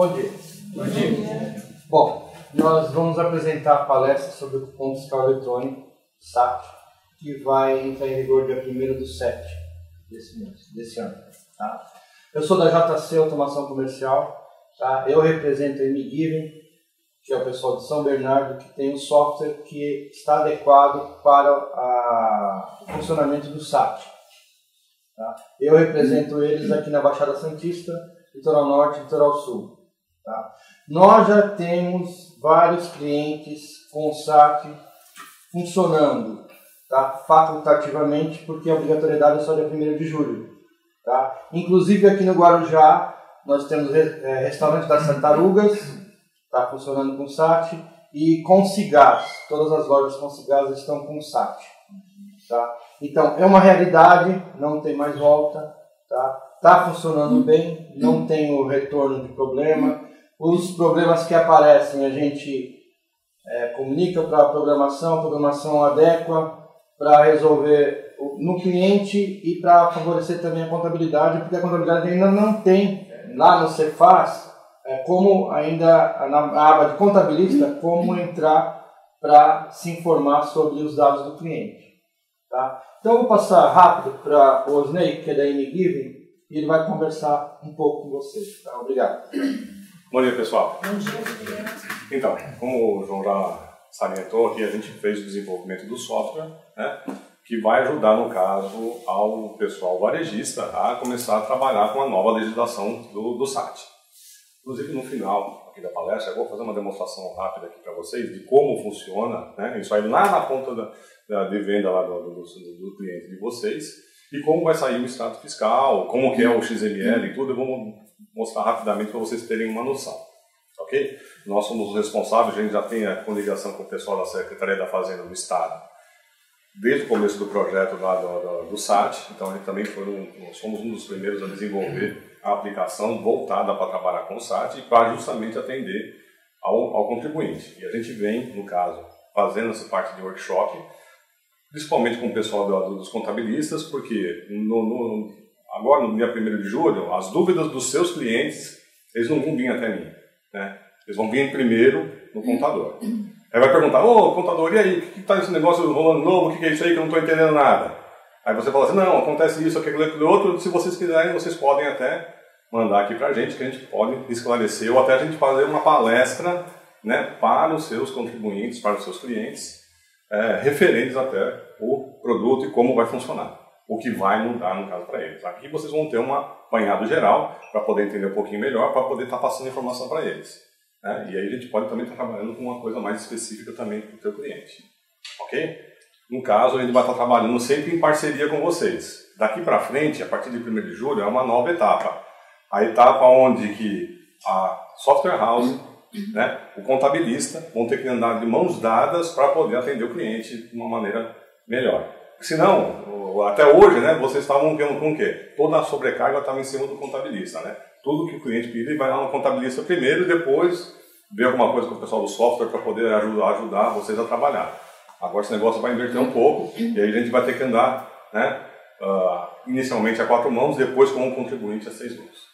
Bom dia. Bom dia. Bom, nós vamos apresentar a palestra sobre o cupom fiscal eletrônico, SAT, que vai entrar em vigor dia 1 do 7 desse mês, desse ano. Tá? Eu sou da JC Automação Comercial, tá? eu represento a MGiven, que é o pessoal de São Bernardo, que tem um software que está adequado para a, o funcionamento do SAT. Tá? Eu represento eles aqui na Baixada Santista, Litoral Norte e Litoral Sul. Tá? Nós já temos vários clientes com o SAT funcionando tá? facultativamente, porque a obrigatoriedade é só dia 1 de julho. Tá? Inclusive aqui no Guarujá, nós temos é, restaurante das Santarugas, está funcionando com SAT, e com Cigás, todas as lojas com Cigás estão com SAT. Tá? Então, é uma realidade, não tem mais volta, tá? Tá funcionando bem, não tem o retorno de problema. Os problemas que aparecem, a gente é, comunica para a programação, a programação adequa para resolver no cliente e para favorecer também a contabilidade, porque a contabilidade ainda não tem lá no Cefaz é, como ainda na aba de contabilista como entrar para se informar sobre os dados do cliente. Tá? Então eu vou passar rápido para o Osney, que é da MGiving, e ele vai conversar um pouco com vocês. Tá? Obrigado. Bom dia, pessoal. Bom dia, Então, como o João já salientou aqui, a gente fez o desenvolvimento do software, né, que vai ajudar, no caso, ao pessoal varejista a começar a trabalhar com a nova legislação do, do SAT. Inclusive, no final aqui da palestra, eu vou fazer uma demonstração rápida aqui para vocês de como funciona, né, isso aí lá na ponta da, da, de venda lá do, do, do, cliente de vocês, e como vai sair o extrato fiscal, como que é o XML e tudo, eu vou mostrar rapidamente para vocês terem uma noção. Ok? Nós somos os responsáveis, a gente já tem a coligação com o pessoal da Secretaria da Fazenda do Estado, desde o começo do projeto lá do, do, do SAT, então a gente também foi um, nós fomos um dos primeiros a desenvolver a aplicação voltada para trabalhar com o SAT e para justamente atender ao, ao contribuinte. E a gente vem, no caso, fazendo essa parte de workshop, principalmente com o pessoal do, dos contabilistas, porque no, no, agora, no dia 1 de julho, as dúvidas dos seus clientes, eles não vão vir até mim. Né? Eles vão vir primeiro no contador. Aí vai perguntar, ô contador, e aí, o que está esse negócio rolando novo, o que, que é isso aí que eu não estou entendendo nada? Aí você fala assim, não, acontece isso, aquilo, aquilo outro, se vocês quiserem, vocês podem até mandar aqui para a gente, que a gente pode esclarecer, ou até a gente fazer uma palestra né, para os seus contribuintes, para os seus clientes, é, referentes até o produto e como vai funcionar, o que vai mudar no caso para eles. Aqui vocês vão ter um apanhado geral para poder entender um pouquinho melhor, para poder estar tá passando informação para eles. Né? E aí a gente pode também estar tá trabalhando com uma coisa mais específica também para o seu cliente. Ok? No caso, a gente vai estar tá trabalhando sempre em parceria com vocês. Daqui para frente, a partir de 1 de julho, é uma nova etapa. A etapa onde que a software house né, o contabilista vão ter que andar de mãos dadas para poder atender o cliente de uma maneira melhor. Senão, até hoje, né, vocês estavam vendo com o quê? Toda a sobrecarga estava em cima do contabilista. Né? Tudo que o cliente pedir, ele vai lá no contabilista primeiro e depois ver alguma coisa com o pessoal do software para poder ajudar, ajudar vocês a trabalhar. Agora esse negócio vai inverter um pouco e aí a gente vai ter que andar né, uh, inicialmente a quatro mãos, depois como contribuinte a seis mãos.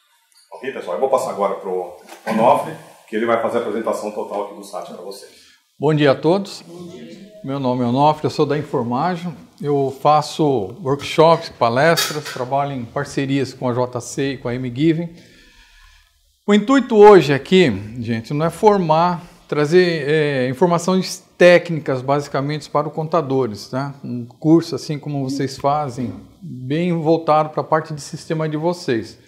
Ok, pessoal? Eu vou passar agora para o Onofre que ele vai fazer a apresentação total aqui do site para vocês. Bom dia a todos. Dia. Meu nome é Onofre, eu sou da Informagem. Eu faço workshops, palestras, trabalho em parcerias com a JC e com a MGiving. O intuito hoje aqui, gente, não é formar, trazer é, informações técnicas basicamente para os contadores, tá? Um curso assim como vocês fazem, bem voltado para a parte de sistema de vocês.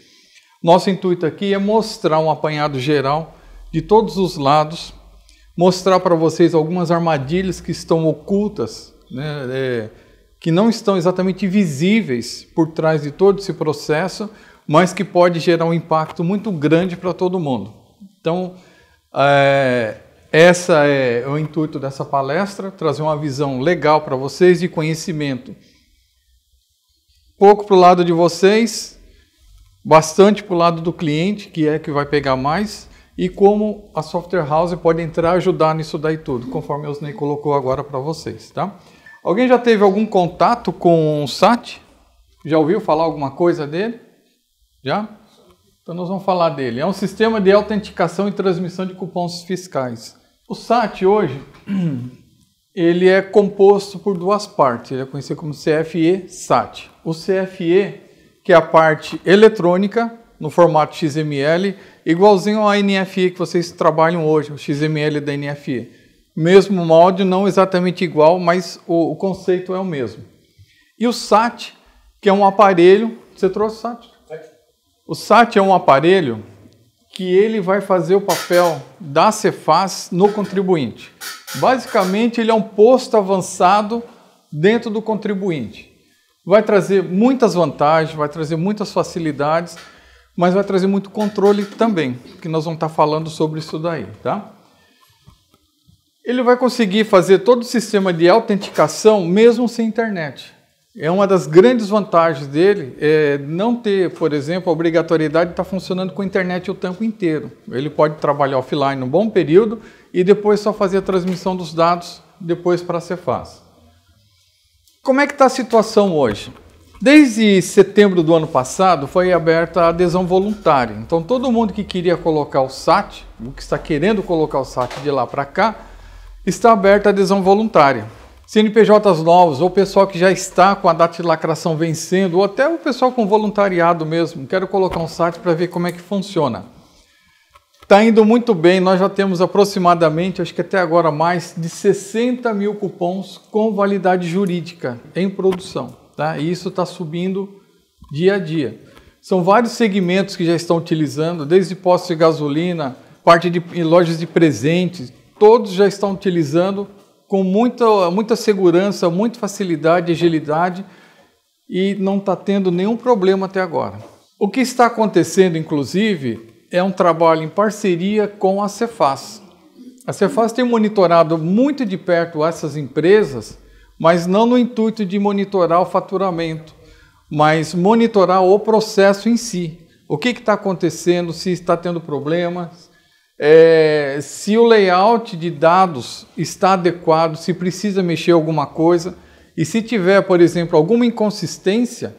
Nosso intuito aqui é mostrar um apanhado geral de todos os lados, mostrar para vocês algumas armadilhas que estão ocultas, né, é, que não estão exatamente visíveis por trás de todo esse processo, mas que pode gerar um impacto muito grande para todo mundo. Então, é, essa é o intuito dessa palestra, trazer uma visão legal para vocês de conhecimento. Pouco para o lado de vocês, bastante para o lado do cliente, que é que vai pegar mais, e como a software house pode entrar e ajudar nisso daí tudo, conforme o Osney colocou agora para vocês, tá? Alguém já teve algum contato com o SAT? Já ouviu falar alguma coisa dele? Já? Então nós vamos falar dele. É um sistema de autenticação e transmissão de cupons fiscais. O SAT hoje, ele é composto por duas partes. Ele é conhecido como CFE SAT. O CFE, que é a parte eletrônica, no formato XML, igualzinho ao NFE que vocês trabalham hoje, o XML da NFE. Mesmo molde, não exatamente igual, mas o, o conceito é o mesmo. E o SAT, que é um aparelho. Você trouxe o SAT? O SAT é um aparelho que ele vai fazer o papel da Cefaz no contribuinte. Basicamente, ele é um posto avançado dentro do contribuinte. Vai trazer muitas vantagens, vai trazer muitas facilidades, mas vai trazer muito controle também, que nós vamos estar falando sobre isso daí, tá? Ele vai conseguir fazer todo o sistema de autenticação mesmo sem internet. É uma das grandes vantagens dele é não ter, por exemplo, a obrigatoriedade de estar funcionando com a internet o tempo inteiro. Ele pode trabalhar offline um bom período e depois só fazer a transmissão dos dados depois para a Cefaz. Como é que está a situação hoje? Desde setembro do ano passado foi aberta a adesão voluntária. Então todo mundo que queria colocar o SAT, o que está querendo colocar o SAT de lá para cá, está aberta a adesão voluntária. CNPJs novos, ou pessoal que já está com a data de lacração vencendo, ou até o pessoal com voluntariado mesmo, quero colocar um site para ver como é que funciona. Está indo muito bem, nós já temos aproximadamente, acho que até agora mais, de 60 mil cupons com validade jurídica em produção. Tá? E isso está subindo dia a dia. São vários segmentos que já estão utilizando, desde postos de gasolina, parte de lojas de presentes, todos já estão utilizando com muita, muita segurança, muita facilidade, agilidade e não está tendo nenhum problema até agora. O que está acontecendo, inclusive, é um trabalho em parceria com a Cefaz. A Cefaz tem monitorado muito de perto essas empresas, mas não no intuito de monitorar o faturamento, mas monitorar o processo em si. O que está acontecendo, se está tendo problemas, é, se o layout de dados está adequado, se precisa mexer alguma coisa, e se tiver, por exemplo, alguma inconsistência,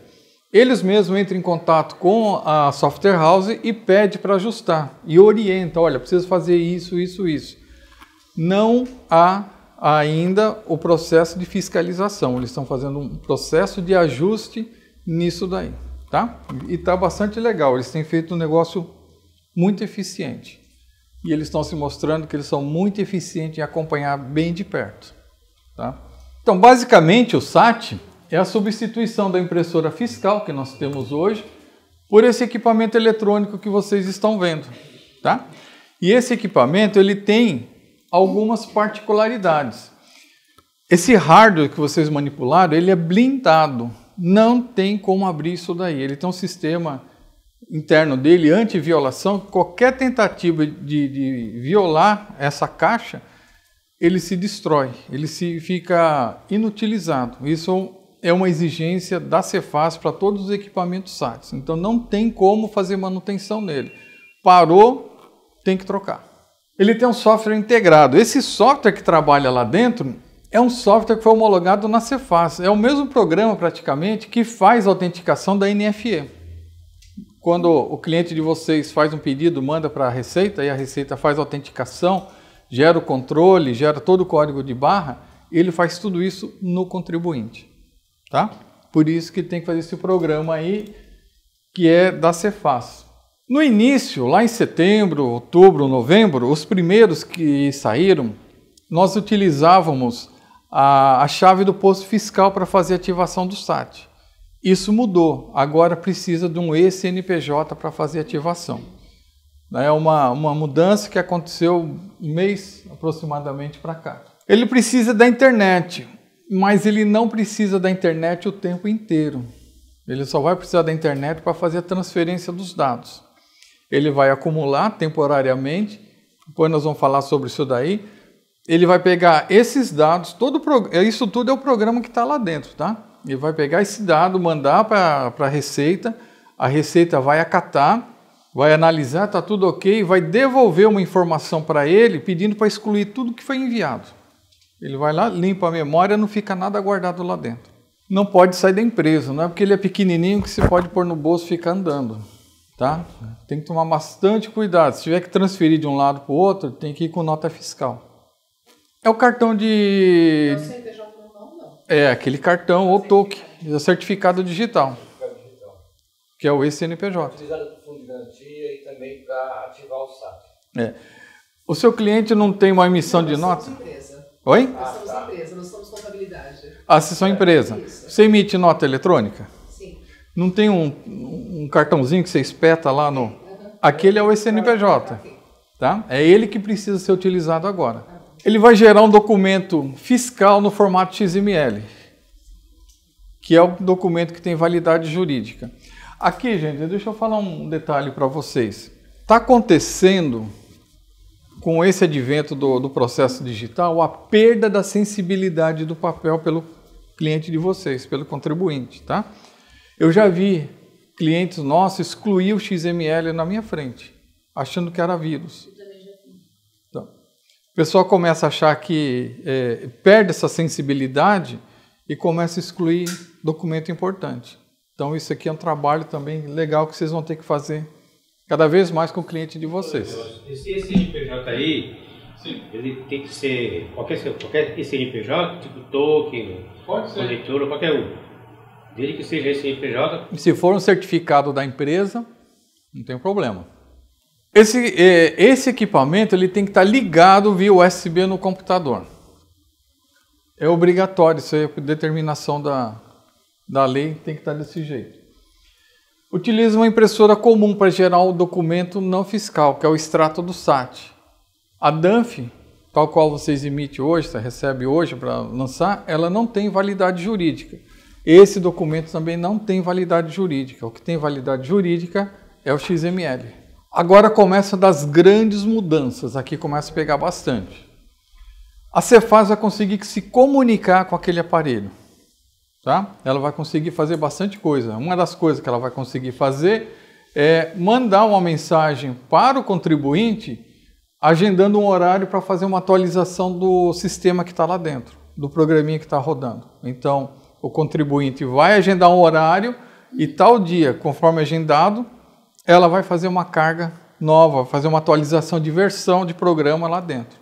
eles mesmos entram em contato com a software house e pede para ajustar e orienta, olha, preciso fazer isso, isso, isso. Não há ainda o processo de fiscalização, eles estão fazendo um processo de ajuste nisso daí, tá? E está bastante legal, eles têm feito um negócio muito eficiente e eles estão se mostrando que eles são muito eficientes em acompanhar bem de perto. Tá? Então, basicamente, o SAT é a substituição da impressora fiscal que nós temos hoje por esse equipamento eletrônico que vocês estão vendo. Tá? E esse equipamento ele tem algumas particularidades. Esse hardware que vocês manipularam, ele é blindado. Não tem como abrir isso daí. Ele tem um sistema interno dele, anti-violação, qualquer tentativa de, de, violar essa caixa, ele se destrói, ele se fica inutilizado. Isso é uma exigência da Cefaz para todos os equipamentos SATs. Então não tem como fazer manutenção nele. Parou, tem que trocar. Ele tem um software integrado. Esse software que trabalha lá dentro é um software que foi homologado na Cefaz. É o mesmo programa praticamente que faz a autenticação da NFE quando o cliente de vocês faz um pedido, manda para a Receita e a Receita faz a autenticação, gera o controle, gera todo o código de barra, ele faz tudo isso no contribuinte, tá? Por isso que tem que fazer esse programa aí que é da Cefaz. No início, lá em setembro, outubro, novembro, os primeiros que saíram, nós utilizávamos a, a chave do posto fiscal para fazer ativação do SAT. Isso mudou, agora precisa de um eCNPJ para fazer ativação. É uma, uma mudança que aconteceu um mês aproximadamente para cá. Ele precisa da internet, mas ele não precisa da internet o tempo inteiro. Ele só vai precisar da internet para fazer a transferência dos dados. Ele vai acumular temporariamente, depois nós vamos falar sobre isso daí. Ele vai pegar esses dados, todo isso tudo é o programa que está lá dentro, tá? Ele vai pegar esse dado, mandar para a Receita, a Receita vai acatar, vai analisar, está tudo ok, vai devolver uma informação para ele pedindo para excluir tudo que foi enviado. Ele vai lá, limpa a memória, não fica nada guardado lá dentro. Não pode sair da empresa, não é porque ele é pequenininho que se pode pôr no bolso e ficar andando. Tá? Tem que tomar bastante cuidado. Se tiver que transferir de um lado para o outro, tem que ir com nota fiscal. É o cartão de. Não CNPJ não, não. É, aquele cartão ou token, é certificado digital, que é o eCNPJ. Utilizado para fundo de garantia e também para ativar o SAT. É. O seu cliente não tem uma emissão de Nós nota? somos empresa. Oi? Nós Ah, somos tá. empresa, nós somos contabilidade. Ah, vocês são empresa. Isso. Você emite nota eletrônica? Sim. Não tem um, um cartãozinho que você espeta lá no. Aquele é o eCNPJ. Tá? É ele que precisa ser utilizado agora. Ele vai gerar um documento fiscal no formato XML, que é o documento que tem validade jurídica. Aqui, gente, deixa eu falar um detalhe para vocês. Está acontecendo, com esse advento do, do processo digital, a perda da sensibilidade do papel pelo cliente de vocês, pelo contribuinte. Tá? Eu já vi clientes nossos excluir o XML na minha frente, achando que era vírus. O pessoal começa a achar que é, perde essa sensibilidade e começa a excluir documento importante. Então, isso aqui é um trabalho também legal que vocês vão ter que fazer cada vez mais com o cliente de vocês. Esse, esse CNPJ aí, ele tem que ser qualquer, qualquer CNPJ, tipo token, Pode leitura, qualquer um. Desde que seja esse CNPJ, Se for um certificado da empresa, não tem problema. Esse, é, esse equipamento ele tem que estar ligado via USB no computador. É obrigatório, isso é por determinação da, da lei, tem que estar desse jeito. Utiliza uma impressora comum para gerar o documento não fiscal, que é o extrato do SAT. A DANF, tal qual vocês emitem hoje, recebe hoje para lançar, ela não tem validade jurídica. Esse documento também não tem validade jurídica. O que tem validade jurídica é o XML. Agora começa das grandes mudanças, aqui começa a pegar bastante. A Cefaz vai conseguir se comunicar com aquele aparelho. Tá? Ela vai conseguir fazer bastante coisa. Uma das coisas que ela vai conseguir fazer é mandar uma mensagem para o contribuinte agendando um horário para fazer uma atualização do sistema que está lá dentro, do programinha que está rodando. Então, o contribuinte vai agendar um horário e tal dia, conforme agendado, ela vai fazer uma carga nova, fazer uma atualização de versão de programa lá dentro,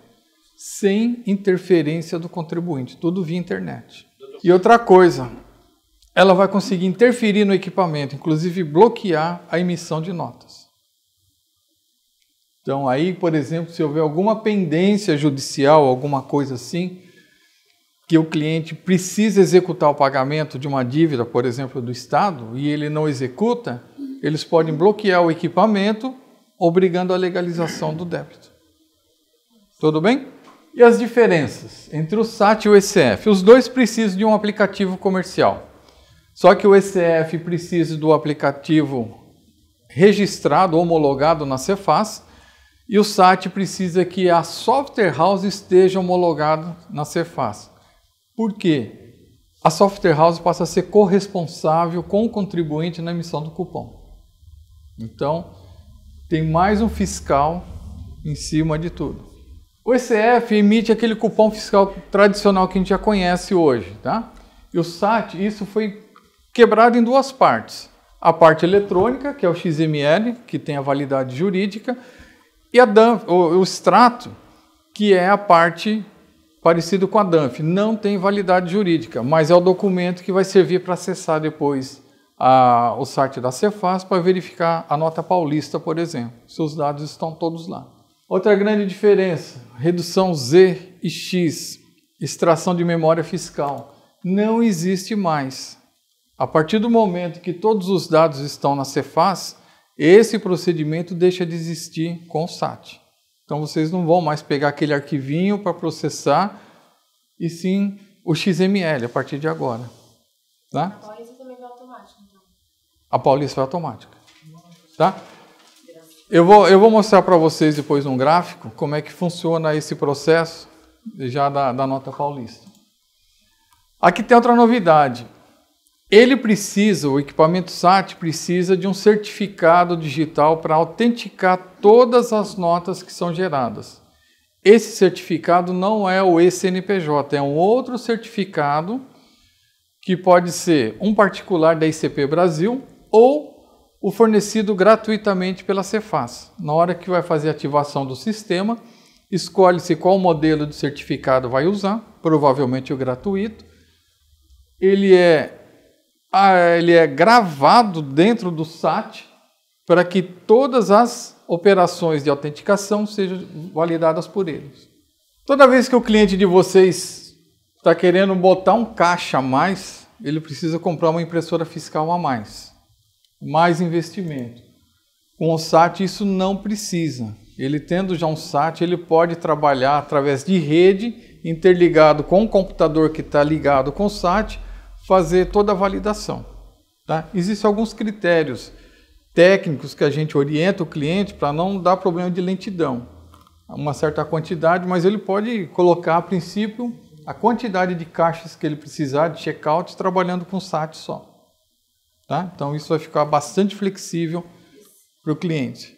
sem interferência do contribuinte, tudo via internet. E outra coisa, ela vai conseguir interferir no equipamento, inclusive bloquear a emissão de notas. Então, aí, por exemplo, se houver alguma pendência judicial, alguma coisa assim, que o cliente precisa executar o pagamento de uma dívida, por exemplo, do Estado, e ele não executa, eles podem bloquear o equipamento, obrigando a legalização do débito. Tudo bem? E as diferenças entre o SAT e o ECF? Os dois precisam de um aplicativo comercial. Só que o ECF precisa do aplicativo registrado, homologado na Cefaz, e o SAT precisa que a software house esteja homologado na Cefaz. Por quê? A software house passa a ser corresponsável com o contribuinte na emissão do cupom. Então, tem mais um fiscal em cima de tudo. O ECF emite aquele cupom fiscal tradicional que a gente já conhece hoje, tá? E o SAT, isso foi quebrado em duas partes. A parte eletrônica, que é o XML, que tem a validade jurídica, e a DANF, o, o extrato, que é a parte parecido com a DANF, não tem validade jurídica, mas é o documento que vai servir para acessar depois a, o site da Cefaz para verificar a nota paulista, por exemplo. Seus dados estão todos lá. Outra grande diferença, redução Z e X, extração de memória fiscal, não existe mais. A partir do momento que todos os dados estão na Cefaz, esse procedimento deixa de existir com o SAT. Então vocês não vão mais pegar aquele arquivinho para processar, e sim o XML a partir de agora. Tá? A Paulista também vai automático, então. A Paulista vai automática. Tá? Eu vou, eu vou mostrar para vocês depois num gráfico como é que funciona esse processo já da, da nota paulista. Aqui tem outra novidade. Ele precisa, o equipamento SAT precisa de um certificado digital para autenticar todas as notas que são geradas. Esse certificado não é o eCNPJ, é um outro certificado que pode ser um particular da ICP Brasil ou o fornecido gratuitamente pela Cefaz. Na hora que vai fazer a ativação do sistema, escolhe-se qual modelo de certificado vai usar, provavelmente o gratuito. Ele é, ele é gravado dentro do SAT para que todas as operações de autenticação sejam validadas por eles. Toda vez que o cliente de vocês está querendo botar um caixa a mais, ele precisa comprar uma impressora fiscal a mais, mais investimento. Com o SAT isso não precisa. Ele tendo já um SAT, ele pode trabalhar através de rede, interligado com o computador que está ligado com o SAT, fazer toda a validação. Tá? Existem alguns critérios técnicos que a gente orienta o cliente para não dar problema de lentidão uma certa quantidade, mas ele pode colocar a princípio a quantidade de caixas que ele precisar de checkout trabalhando com SAT só. Tá? Então isso vai ficar bastante flexível para o cliente.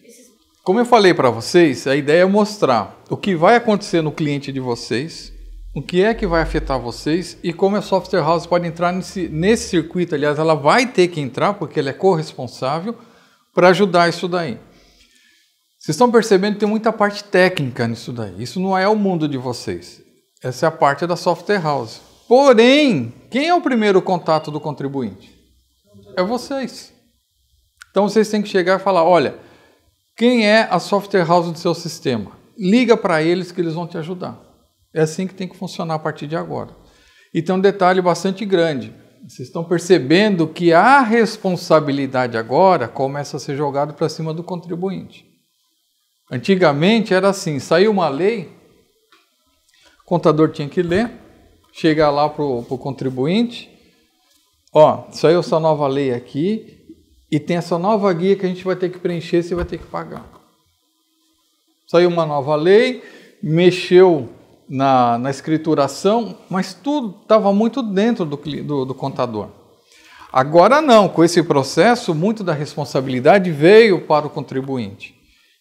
Como eu falei para vocês, a ideia é mostrar o que vai acontecer no cliente de vocês, o que é que vai afetar vocês e como a software house pode entrar nesse, nesse circuito. Aliás, ela vai ter que entrar porque ela é corresponsável para ajudar isso daí. Vocês estão percebendo que tem muita parte técnica nisso daí. Isso não é o mundo de vocês. Essa é a parte da software house. Porém, quem é o primeiro contato do contribuinte? É vocês. Então vocês têm que chegar e falar: olha, quem é a software house do seu sistema? Liga para eles que eles vão te ajudar. É assim que tem que funcionar a partir de agora. E tem um detalhe bastante grande. Vocês estão percebendo que a responsabilidade agora começa a ser jogada para cima do contribuinte. Antigamente era assim, saiu uma lei, o contador tinha que ler, chegar lá para o contribuinte, ó, saiu essa nova lei aqui e tem essa nova guia que a gente vai ter que preencher, você vai ter que pagar. Saiu uma nova lei, mexeu na, na escrituração, mas tudo estava muito dentro do, do, do contador. Agora não, com esse processo, muito da responsabilidade veio para o contribuinte.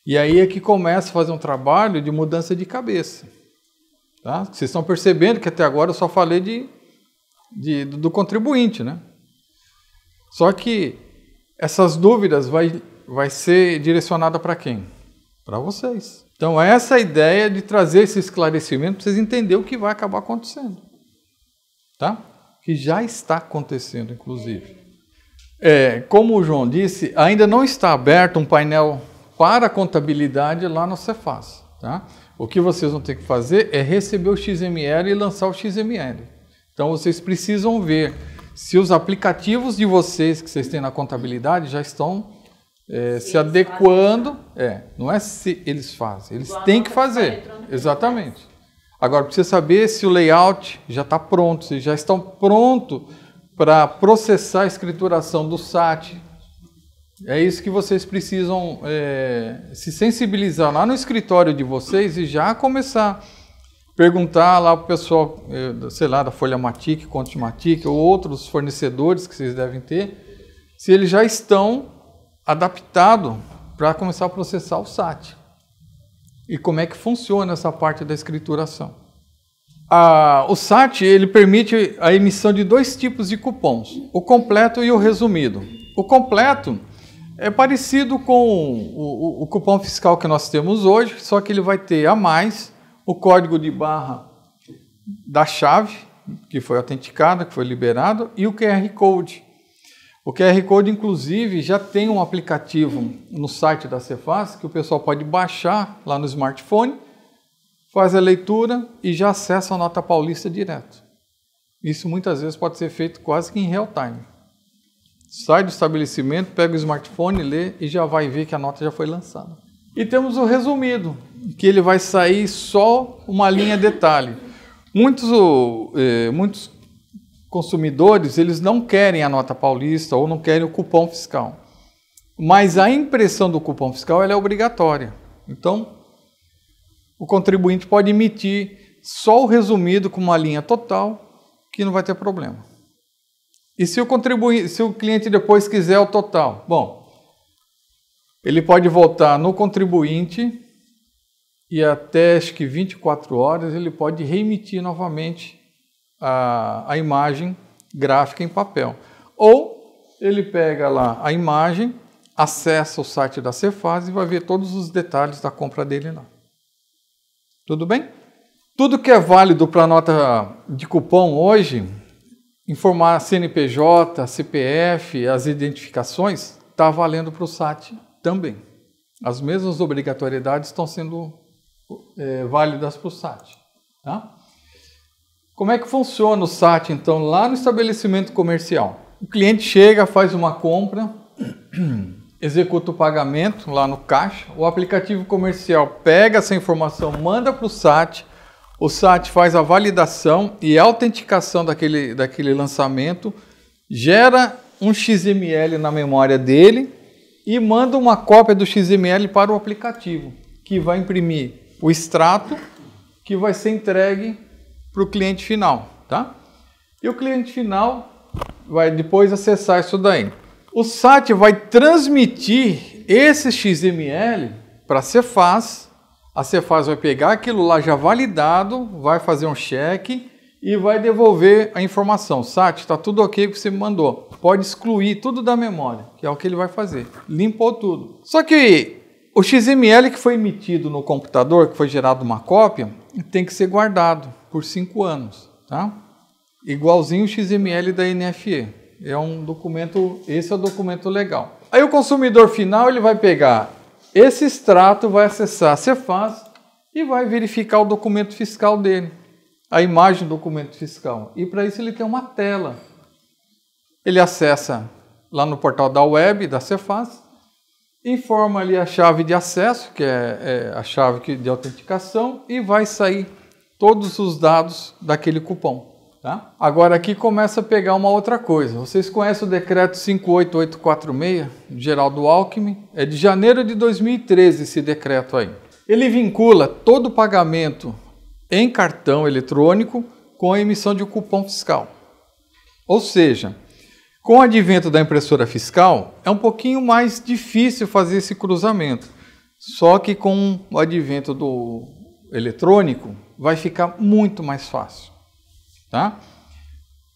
E aí é que começa a fazer um trabalho de mudança de cabeça. Tá? Vocês estão percebendo que até agora eu só falei de, de do contribuinte, né? Só que essas dúvidas vai, vai ser direcionada para quem? Para vocês. Então essa é ideia de trazer esse esclarecimento para vocês entenderem o que vai acabar acontecendo. Tá? Que já está acontecendo, inclusive. É, como o João disse, ainda não está aberto um painel para contabilidade lá no Cefaz. Tá? O que vocês vão ter que fazer é receber o XML e lançar o XML. Então vocês precisam ver se os aplicativos de vocês que vocês têm na contabilidade já estão é, se adequando. É, não é se eles fazem, eles têm que fazer. Exatamente. Agora precisa saber se o layout já está pronto, se já estão pronto para processar a escrituração do SAT, é isso que vocês precisam é, se sensibilizar lá no escritório de vocês e já começar perguntar lá para o pessoal, é, sei lá, da Folha Matic, Conte Matic ou outros fornecedores que vocês devem ter, se eles já estão adaptados para começar a processar o SAT. E como é que funciona essa parte da escrituração. A, o SAT ele permite a emissão de dois tipos de cupons, o completo e o resumido. O completo é parecido com o, o, o, cupom fiscal que nós temos hoje, só que ele vai ter a mais o código de barra da chave, que foi autenticada, que foi liberado, e o QR Code. O QR Code, inclusive, já tem um aplicativo no site da Cefaz que o pessoal pode baixar lá no smartphone, faz a leitura e já acessa a nota paulista direto. Isso muitas vezes pode ser feito quase que em real time sai do estabelecimento, pega o smartphone, lê e já vai ver que a nota já foi lançada. E temos o resumido, que ele vai sair só uma linha detalhe. Muitos, eh, muitos consumidores eles não querem a nota paulista ou não querem o cupom fiscal. Mas a impressão do cupom fiscal é obrigatória. Então, o contribuinte pode emitir só o resumido com uma linha total, que não vai ter problema. E se o, contribuinte, se o cliente depois quiser o total? Bom, ele pode voltar no contribuinte e até acho que 24 horas ele pode reemitir novamente a, a imagem gráfica em papel. Ou ele pega lá a imagem, acessa o site da Cefaz e vai ver todos os detalhes da compra dele lá. Tudo bem? Tudo que é válido para nota de cupom hoje, informar CNPJ, CPF, as identificações, está valendo para o SAT também. As mesmas obrigatoriedades estão sendo é, válidas para o SAT. Tá? Como é que funciona o SAT, então, lá no estabelecimento comercial? O cliente chega, faz uma compra, executa o pagamento lá no caixa, o aplicativo comercial pega essa informação, manda para o SAT, o SAT faz a validação e a autenticação daquele, daquele lançamento, gera um XML na memória dele e manda uma cópia do XML para o aplicativo, que vai imprimir o extrato que vai ser entregue para o cliente final, tá? E o cliente final vai depois acessar isso daí. O SAT vai transmitir esse XML para a Cefaz. A Cefaz vai pegar aquilo lá já validado, vai fazer um cheque e vai devolver a informação. SAT, está tudo ok que você me mandou. Pode excluir tudo da memória, que é o que ele vai fazer. Limpou tudo. Só que o XML que foi emitido no computador, que foi gerado uma cópia, tem que ser guardado por cinco anos. Tá? igualzinho o XML da NFE. É um documento, esse é o documento legal. Aí o consumidor final ele vai pegar esse extrato, vai acessar a Cefaz e vai verificar o documento fiscal dele, a imagem do documento fiscal. E para isso ele tem uma tela. Ele acessa lá no portal da web da Cefaz, informa ali a chave de acesso, que é, é a chave de autenticação, e vai sair todos os dados daquele cupom. Tá? Agora aqui começa a pegar uma outra coisa. Vocês conhecem o decreto 58846, de Geraldo Alckmin? É de janeiro de 2013 esse decreto aí. Ele vincula todo o pagamento em cartão eletrônico com a emissão de um cupom fiscal. Ou seja, com o advento da impressora fiscal, é um pouquinho mais difícil fazer esse cruzamento. Só que com o advento do eletrônico, vai ficar muito mais fácil. Tá?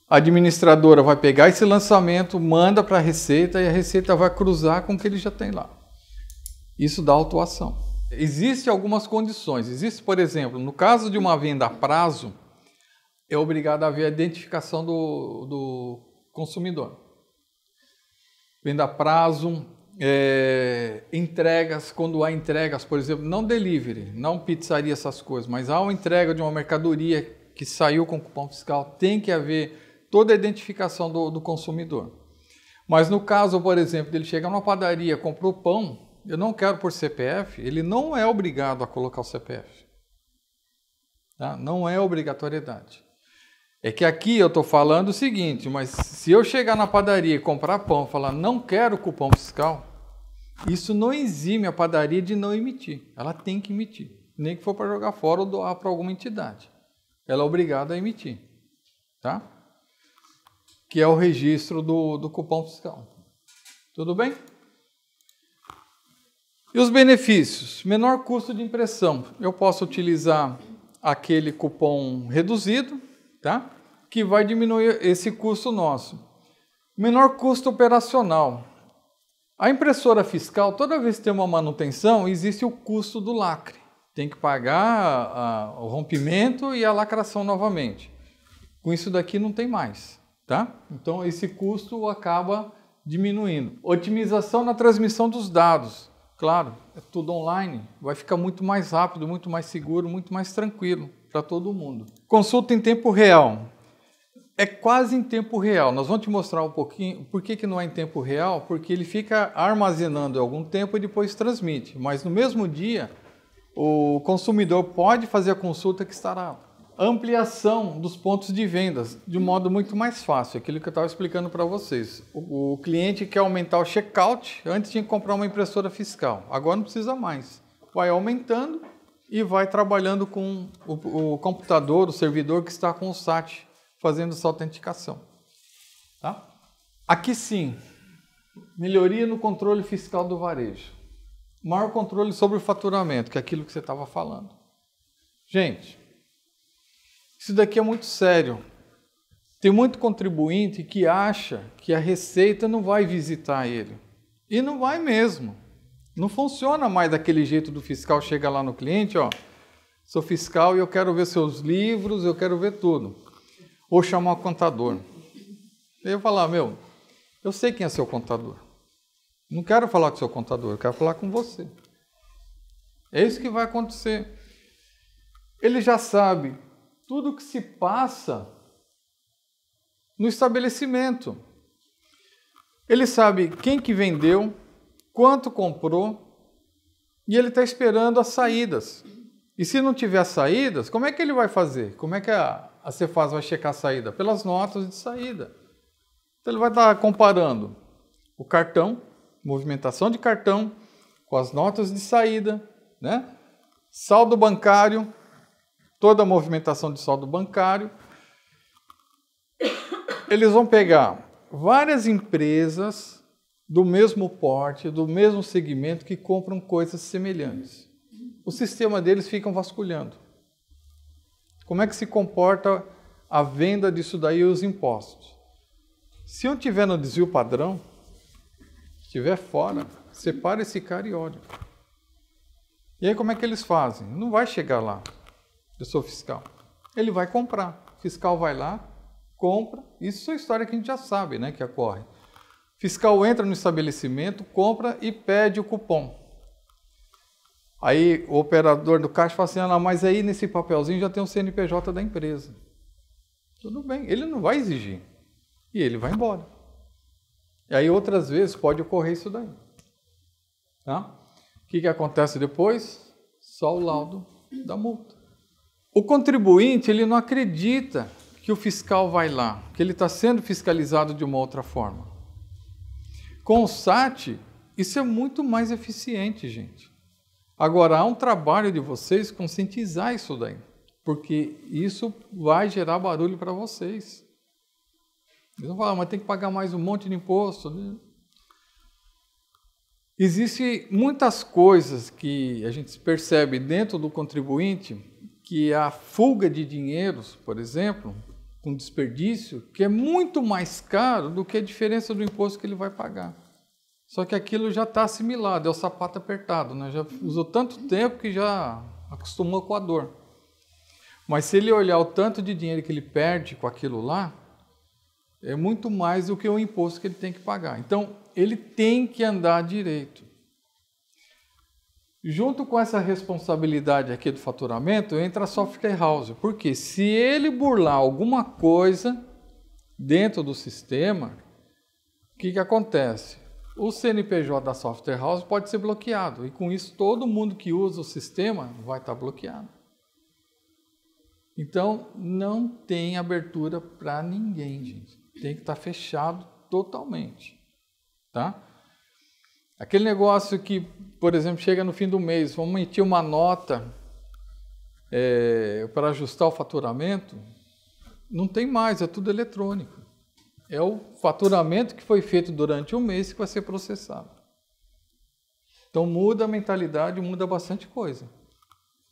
A administradora vai pegar esse lançamento, manda para a Receita e a Receita vai cruzar com o que ele já tem lá. Isso dá autuação. Existem algumas condições. Existe, por exemplo, no caso de uma venda a prazo, é obrigado a haver a identificação do, do consumidor. Venda a prazo, é, entregas, quando há entregas, por exemplo, não delivery, não pizzaria, essas coisas, mas há uma entrega de uma mercadoria que saiu com cupom fiscal, tem que haver toda a identificação do, do consumidor. Mas no caso, por exemplo, ele chegar numa padaria, comprou pão, eu não quero por CPF, ele não é obrigado a colocar o CPF. Tá? Não é obrigatoriedade. É que aqui eu estou falando o seguinte, mas se eu chegar na padaria e comprar pão e falar não quero cupom fiscal, isso não exime a padaria de não emitir. Ela tem que emitir, nem que for para jogar fora ou doar para alguma entidade ela é obrigada a emitir, tá? Que é o registro do, do cupom fiscal. Tudo bem? E os benefícios? Menor custo de impressão. Eu posso utilizar aquele cupom reduzido, tá? Que vai diminuir esse custo nosso. Menor custo operacional. A impressora fiscal, toda vez que tem uma manutenção, existe o custo do lacre tem que pagar a, o rompimento e a lacração novamente. Com isso daqui não tem mais, tá? Então esse custo acaba diminuindo. Otimização na transmissão dos dados. Claro, é tudo online, vai ficar muito mais rápido, muito mais seguro, muito mais tranquilo para todo mundo. Consulta em tempo real. É quase em tempo real. Nós vamos te mostrar um pouquinho por que, que não é em tempo real, porque ele fica armazenando algum tempo e depois transmite. Mas no mesmo dia o consumidor pode fazer a consulta que estará ampliação dos pontos de vendas de um modo muito mais fácil, aquilo que eu estava explicando para vocês. O, o, cliente quer aumentar o checkout, antes que comprar uma impressora fiscal, agora não precisa mais. Vai aumentando e vai trabalhando com o, o computador, o servidor que está com o SAT fazendo essa autenticação. Tá? Aqui sim, melhoria no controle fiscal do varejo maior controle sobre o faturamento, que é aquilo que você estava falando. Gente, isso daqui é muito sério. Tem muito contribuinte que acha que a Receita não vai visitar ele. E não vai mesmo. Não funciona mais daquele jeito do fiscal chega lá no cliente, ó, sou fiscal e eu quero ver seus livros, eu quero ver tudo. Ou chamar o contador. Eu falar, meu, eu sei quem é seu contador. Não quero falar com seu contador, eu quero falar com você. É isso que vai acontecer. Ele já sabe tudo o que se passa no estabelecimento. Ele sabe quem que vendeu, quanto comprou, e ele está esperando as saídas. E se não tiver saídas, como é que ele vai fazer? Como é que a, a Cefaz vai checar a saída? Pelas notas de saída. Então ele vai estar comparando o cartão, movimentação de cartão, com as notas de saída, né? saldo bancário, toda a movimentação de saldo bancário. Eles vão pegar várias empresas do mesmo porte, do mesmo segmento que compram coisas semelhantes. O sistema deles ficam vasculhando. Como é que se comporta a venda disso daí e os impostos? Se um tiver no desvio padrão, estiver fora, separa esse cara e olha. E aí como é que eles fazem? Não vai chegar lá, eu sou fiscal. Ele vai comprar. O fiscal vai lá, compra. Isso é história que a gente já sabe, né, que ocorre. Fiscal entra no estabelecimento, compra e pede o cupom. Aí o operador do caixa fala assim: ah, mas aí nesse papelzinho já tem o CNPJ da empresa. Tudo bem, ele não vai exigir. E ele vai embora. E aí outras vezes pode ocorrer isso daí. Tá? O que, que acontece depois? Só o laudo da multa. O contribuinte ele não acredita que o fiscal vai lá, que ele está sendo fiscalizado de uma outra forma. Com o SAT, isso é muito mais eficiente, gente. Agora, há um trabalho de vocês conscientizar isso daí, porque isso vai gerar barulho para vocês. Eles vão falar, mas tem que pagar mais um monte de imposto. Né? Existem muitas coisas que a gente percebe dentro do contribuinte, que a fuga de dinheiros, por exemplo, com desperdício, que é muito mais caro do que a diferença do imposto que ele vai pagar. Só que aquilo já está assimilado, é o sapato apertado, né? já usou tanto tempo que já acostumou com a dor. Mas se ele olhar o tanto de dinheiro que ele perde com aquilo lá, é muito mais do que o imposto que ele tem que pagar. Então, ele tem que andar direito. Junto com essa responsabilidade aqui do faturamento, entra a software house. Porque se ele burlar alguma coisa dentro do sistema, o que, que acontece? O CNPJ da software house pode ser bloqueado. E com isso, todo mundo que usa o sistema vai estar bloqueado. Então, não tem abertura para ninguém, gente. Tem que estar fechado totalmente. Tá? Aquele negócio que, por exemplo, chega no fim do mês, vamos emitir uma nota é, para ajustar o faturamento, não tem mais, é tudo eletrônico. É o faturamento que foi feito durante o mês que vai ser processado. Então muda a mentalidade, muda bastante coisa.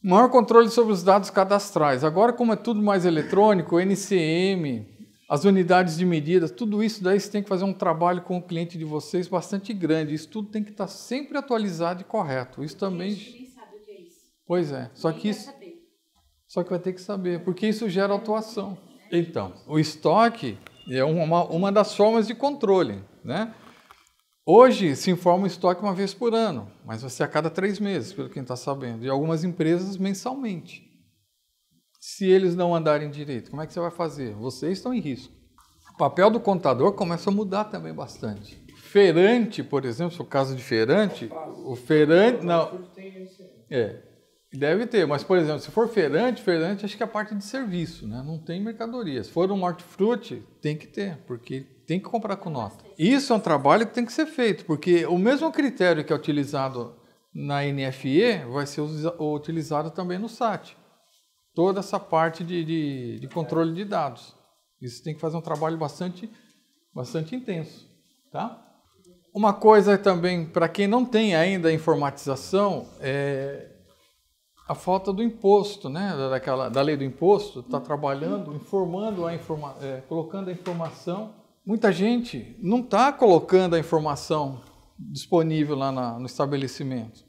Maior controle sobre os dados cadastrais. Agora, como é tudo mais eletrônico, o NCM, as unidades de medida, tudo isso daí você tem que fazer um trabalho com o cliente de vocês bastante grande. Isso tudo tem que estar sempre atualizado e correto. Isso também. nem sabe o que é isso. Pois é. Só que isso. Só que vai ter que saber, porque isso gera atuação. Então, o estoque é uma, uma das formas de controle, né? Hoje se informa o estoque uma vez por ano, mas vai ser a cada três meses, pelo que está sabendo. E algumas empresas mensalmente se eles não andarem direito? Como é que você vai fazer? Vocês estão em risco. O papel do contador começa a mudar também bastante. Feirante, por exemplo, se o caso de feirante, o feirante. Não. É. Deve ter, mas por exemplo, se for feirante, feirante acho que é a parte de serviço, né? Não tem mercadoria. Se for um hortifruti, tem que ter, porque tem que comprar com nota. Isso é um trabalho que tem que ser feito, porque o mesmo critério que é utilizado na NFE vai ser utilizado também no SAT toda essa parte de, de, de controle de dados. Isso tem que fazer um trabalho bastante, bastante intenso. Tá? Uma coisa também, para quem não tem ainda informatização, é a falta do imposto, né? Daquela, da lei do imposto, está trabalhando, informando, a informa, é, colocando a informação. Muita gente não está colocando a informação disponível lá na, no estabelecimento.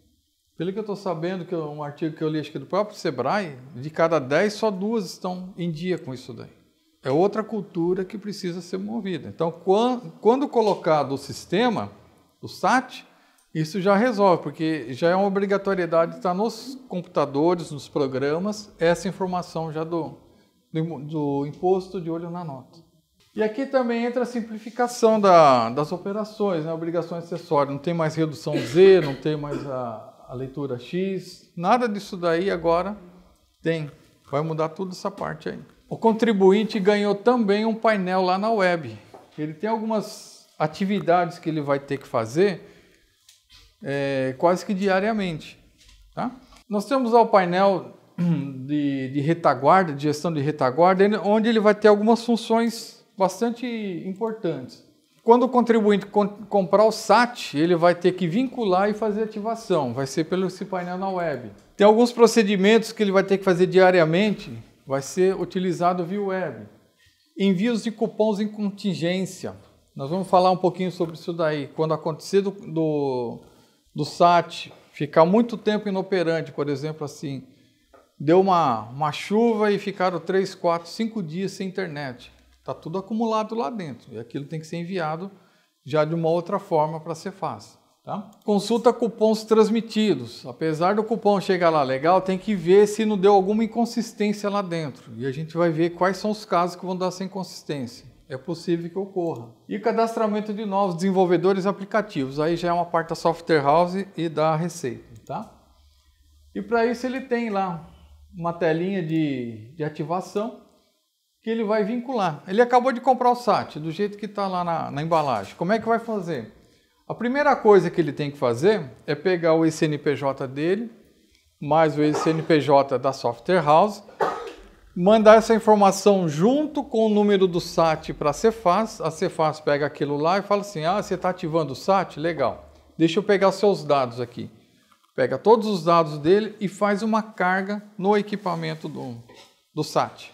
Pelo que eu estou sabendo, que um artigo que eu li acho que do próprio Sebrae, de cada 10, só duas estão em dia com isso daí. É outra cultura que precisa ser movida. Então, quando, quando colocado o sistema, o SAT, isso já resolve, porque já é uma obrigatoriedade estar nos computadores, nos programas, essa informação já do, do, do imposto de olho na nota. E aqui também entra a simplificação da, das operações, né? obrigações acessórias. Não tem mais redução Z, não tem mais a, a leitura X, nada disso daí agora tem. Vai mudar tudo essa parte aí. O contribuinte ganhou também um painel lá na web. Ele tem algumas atividades que ele vai ter que fazer é, quase que diariamente. Tá? Nós temos lá o painel de, de retaguarda, de gestão de retaguarda, onde ele vai ter algumas funções bastante importantes. Quando o contribuinte comprar o SAT, ele vai ter que vincular e fazer ativação, vai ser pelo esse painel na web. Tem alguns procedimentos que ele vai ter que fazer diariamente, vai ser utilizado via web. Envios de cupons em contingência. Nós vamos falar um pouquinho sobre isso daí. Quando acontecer do, do, do SAT ficar muito tempo inoperante, por exemplo, assim, deu uma, uma chuva e ficaram 3, 4, 5 dias sem internet. Está tudo acumulado lá dentro e aquilo tem que ser enviado já de uma outra forma para ser fácil. Tá? Consulta cupons transmitidos. Apesar do cupom chegar lá legal, tem que ver se não deu alguma inconsistência lá dentro. E a gente vai ver quais são os casos que vão dar essa inconsistência. É possível que ocorra. E cadastramento de novos desenvolvedores aplicativos. Aí já é uma parte da software house e da receita. Tá? E para isso ele tem lá uma telinha de, de ativação que ele vai vincular. Ele acabou de comprar o SAT, do jeito que está lá na, na, embalagem. Como é que vai fazer? A primeira coisa que ele tem que fazer é pegar o CNPJ dele, mais o CNPJ da Software House, mandar essa informação junto com o número do SAT para a Cefaz. A Cefaz pega aquilo lá e fala assim: ah, você está ativando o SAT? Legal. Deixa eu pegar seus dados aqui. Pega todos os dados dele e faz uma carga no equipamento do, do SAT.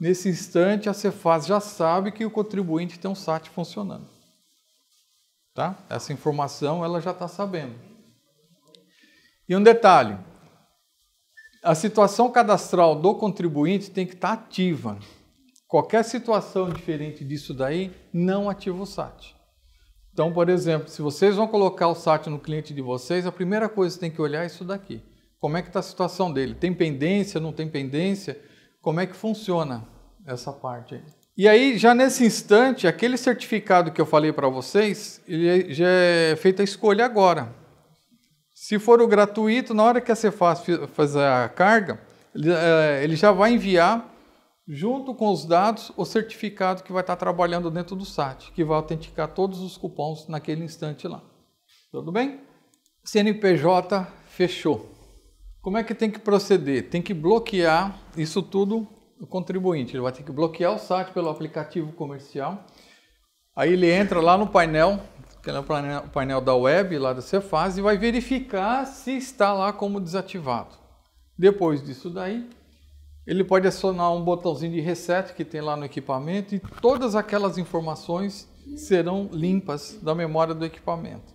Nesse instante, a Cefaz já sabe que o contribuinte tem um SAT funcionando. Tá? Essa informação ela já está sabendo. E um detalhe: a situação cadastral do contribuinte tem que estar tá ativa. Qualquer situação diferente disso daí não ativa o SAT. Então, por exemplo, se vocês vão colocar o SAT no cliente de vocês, a primeira coisa que tem que olhar é isso daqui. Como é que está a situação dele? Tem pendência, não tem pendência? Como é que funciona essa parte aí. E aí, já nesse instante, aquele certificado que eu falei para vocês, ele já é feita a escolha agora. Se for o gratuito, na hora que a Cefaz fazer a carga, é, ele já vai enviar, junto com os dados, o certificado que vai estar trabalhando dentro do SAT, que vai autenticar todos os cupons naquele instante lá. Tudo bem? CNPJ fechou. Como é que tem que proceder? Tem que bloquear isso tudo o contribuinte. Ele vai ter que bloquear o site pelo aplicativo comercial. Aí ele entra lá no painel, que é o painel, da web, lá da Cefaz, e vai verificar se está lá como desativado. Depois disso daí, ele pode acionar um botãozinho de reset que tem lá no equipamento e todas aquelas informações serão limpas da memória do equipamento.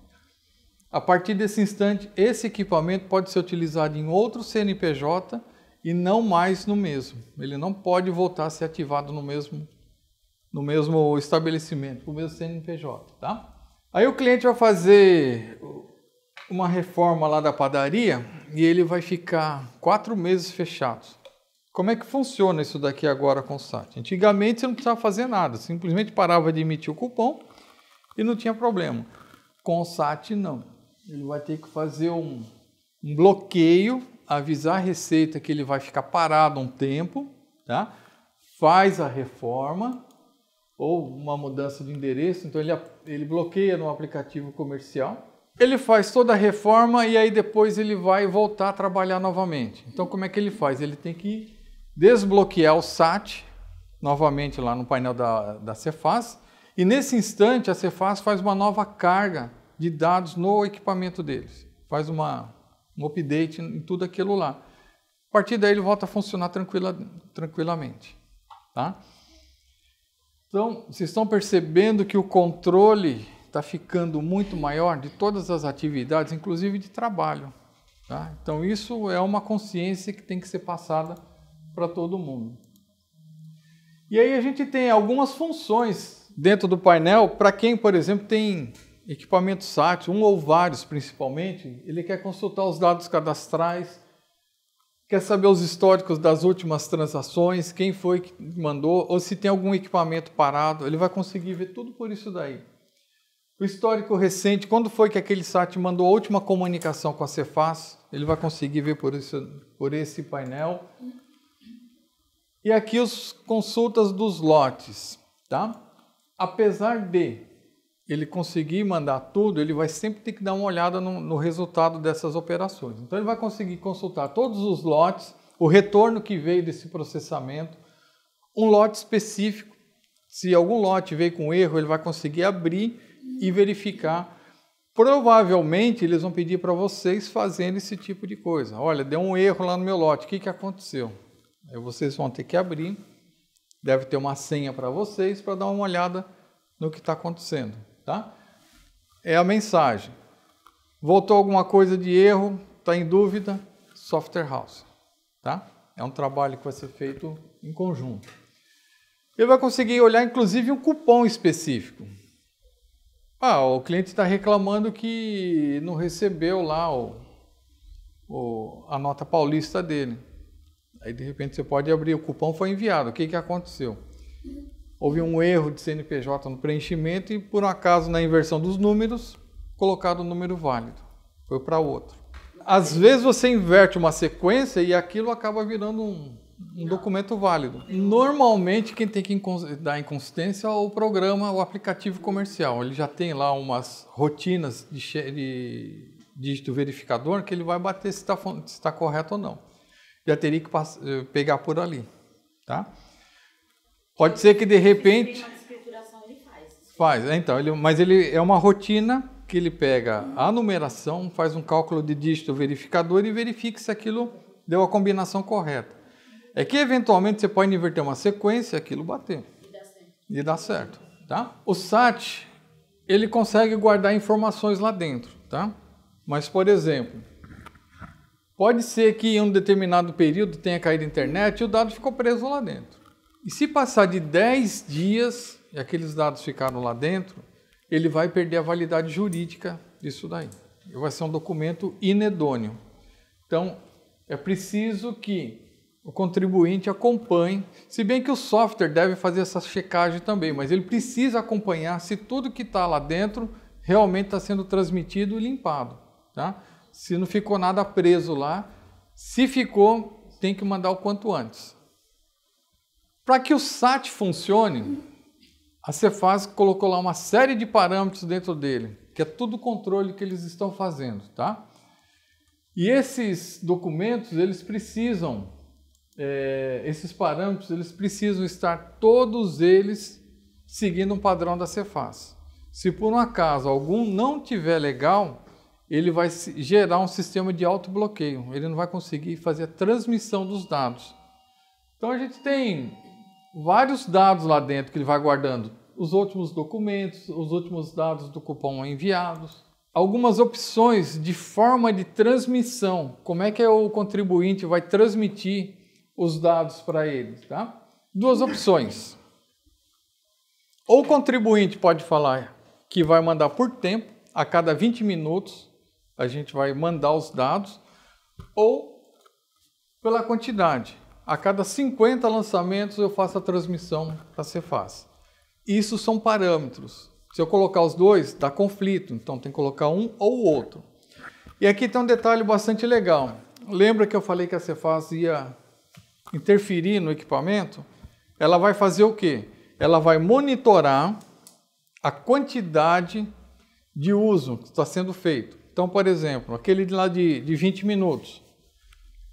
A partir desse instante, esse equipamento pode ser utilizado em outro CNPJ e não mais no mesmo. Ele não pode voltar a ser ativado no mesmo, no mesmo estabelecimento, o mesmo CNPJ. Tá? Aí o cliente vai fazer uma reforma lá da padaria e ele vai ficar quatro meses fechado. Como é que funciona isso daqui agora com o SAT? Antigamente você não precisava fazer nada, simplesmente parava de emitir o cupom e não tinha problema. Com o SAT, não ele vai ter que fazer um, um bloqueio, avisar a Receita que ele vai ficar parado um tempo, tá? faz a reforma ou uma mudança de endereço, então ele, ele bloqueia no aplicativo comercial. Ele faz toda a reforma e aí depois ele vai voltar a trabalhar novamente. Então como é que ele faz? Ele tem que desbloquear o SAT novamente lá no painel da, da Cefaz e nesse instante a Cefaz faz uma nova carga de dados no equipamento deles. Faz uma, um update em tudo aquilo lá. A partir daí ele volta a funcionar tranquila, tranquilamente. Tá? Então, vocês estão percebendo que o controle está ficando muito maior de todas as atividades, inclusive de trabalho. Tá? Então, isso é uma consciência que tem que ser passada para todo mundo. E aí a gente tem algumas funções dentro do painel para quem, por exemplo, tem equipamento SAT, um ou vários principalmente, ele quer consultar os dados cadastrais, quer saber os históricos das últimas transações, quem foi que mandou, ou se tem algum equipamento parado, ele vai conseguir ver tudo por isso daí. O histórico recente, quando foi que aquele SAT mandou a última comunicação com a Cefaz, ele vai conseguir ver por, isso, por esse painel. E aqui os consultas dos lotes, tá? Apesar de ele conseguir mandar tudo, ele vai sempre ter que dar uma olhada no, no resultado dessas operações. Então ele vai conseguir consultar todos os lotes, o retorno que veio desse processamento, um lote específico. Se algum lote veio com erro, ele vai conseguir abrir e verificar. Provavelmente eles vão pedir para vocês fazerem esse tipo de coisa. Olha, deu um erro lá no meu lote, o que, que aconteceu? Aí vocês vão ter que abrir, deve ter uma senha para vocês para dar uma olhada no que está acontecendo, tá? É a mensagem. Voltou alguma coisa de erro, está em dúvida, software house, tá? É um trabalho que vai ser feito em conjunto. Ele vai conseguir olhar inclusive um cupom específico. Ah, o cliente está reclamando que não recebeu lá o, o, a nota paulista dele. Aí de repente você pode abrir o cupom foi enviado. O que, que aconteceu? Houve um erro de CNPJ no preenchimento e por um acaso na inversão dos números colocado o número válido. Foi para outro. Às vezes você inverte uma sequência e aquilo acaba virando um, um documento válido. Normalmente quem tem que dar inconsistência é o programa, o aplicativo comercial. Ele já tem lá umas rotinas de, de dígito verificador que ele vai bater se está tá correto ou não já teria que eh, pegar por ali, tá? Pode ser que de repente faz, é, então ele, mas ele é uma rotina que ele pega a numeração, faz um cálculo de dígito verificador e verifica se aquilo deu a combinação correta. É que eventualmente você pode inverter uma sequência e aquilo bater. E dá certo. E dá certo, tá? O SAT ele consegue guardar informações lá dentro, tá? Mas por exemplo, Pode ser que em um determinado período tenha caído a internet e o dado ficou preso lá dentro. E se passar de 10 dias e aqueles dados ficaram lá dentro, ele vai perder a validade jurídica disso daí. Vai ser um documento inedôneo. Então, é preciso que o contribuinte acompanhe, se bem que o software deve fazer essa checagem também, mas ele precisa acompanhar se tudo que está lá dentro realmente está sendo transmitido e limpado. Tá? se não ficou nada preso lá. Se ficou, tem que mandar o quanto antes. Para que o SAT funcione, a Cefaz colocou lá uma série de parâmetros dentro dele, que é tudo o controle que eles estão fazendo, tá? E esses documentos, eles precisam, é, esses parâmetros, eles precisam estar todos eles seguindo um padrão da Cefaz. Se por um acaso algum não tiver legal, ele vai gerar um sistema de autobloqueio. Ele não vai conseguir fazer a transmissão dos dados. Então a gente tem vários dados lá dentro que ele vai guardando. Os últimos documentos, os últimos dados do cupom enviados. Algumas opções de forma de transmissão. Como é que o contribuinte vai transmitir os dados para ele, tá? Duas opções. Ou o contribuinte pode falar que vai mandar por tempo, a cada 20 minutos, a gente vai mandar os dados, ou pela quantidade. A cada 50 lançamentos eu faço a transmissão para a Cefaz. Isso são parâmetros. Se eu colocar os dois, dá conflito, então tem que colocar um ou outro. E aqui tem um detalhe bastante legal. Lembra que eu falei que a Cefaz ia interferir no equipamento? Ela vai fazer o quê? Ela vai monitorar a quantidade de uso que está sendo feito. Então, por exemplo, aquele lá de, de 20 minutos.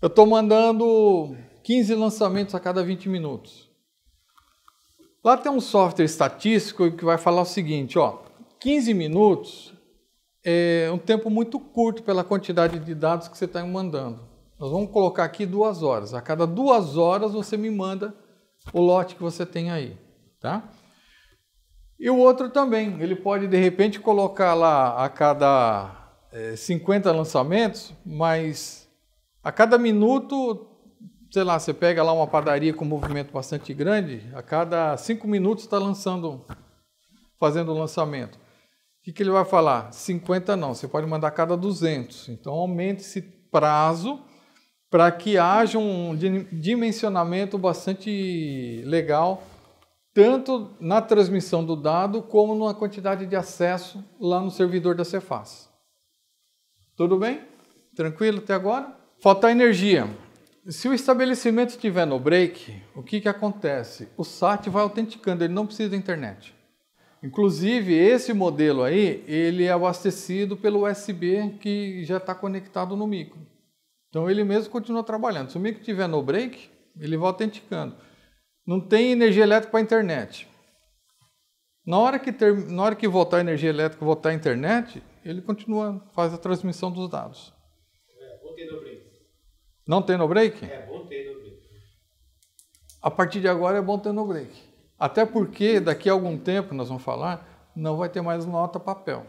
Eu estou mandando 15 lançamentos a cada 20 minutos. Lá tem um software estatístico que vai falar o seguinte, ó, 15 minutos é um tempo muito curto pela quantidade de dados que você está mandando. Nós vamos colocar aqui duas horas. A cada duas horas você me manda o lote que você tem aí, tá? E o outro também, ele pode de repente colocar lá a cada é, 50 lançamentos, mas a cada minuto, sei lá, você pega lá uma padaria com um movimento bastante grande, a cada 5 minutos está lançando, fazendo o lançamento. O que, que ele vai falar? 50 não, você pode mandar a cada 200. Então aumente esse prazo para que haja um dimensionamento bastante legal, tanto na transmissão do dado, como na quantidade de acesso lá no servidor da Cefaz. Tudo bem? Tranquilo até agora? Falta energia. Se o estabelecimento estiver no break, o que, que acontece? O SAT vai autenticando, ele não precisa da internet. Inclusive, esse modelo aí, ele é abastecido pelo USB que já está conectado no micro. Então ele mesmo continua trabalhando. Se o micro estiver no break, ele vai autenticando. Não tem energia elétrica para a internet. Na hora, que ter, na hora que voltar a energia elétrica, voltar a internet, ele continua, faz a transmissão dos dados. É, bom ter no break. Não tem no break? É, bom ter no break. A partir de agora é bom ter no break. Até porque daqui a algum tempo, nós vamos falar, não vai ter mais nota papel.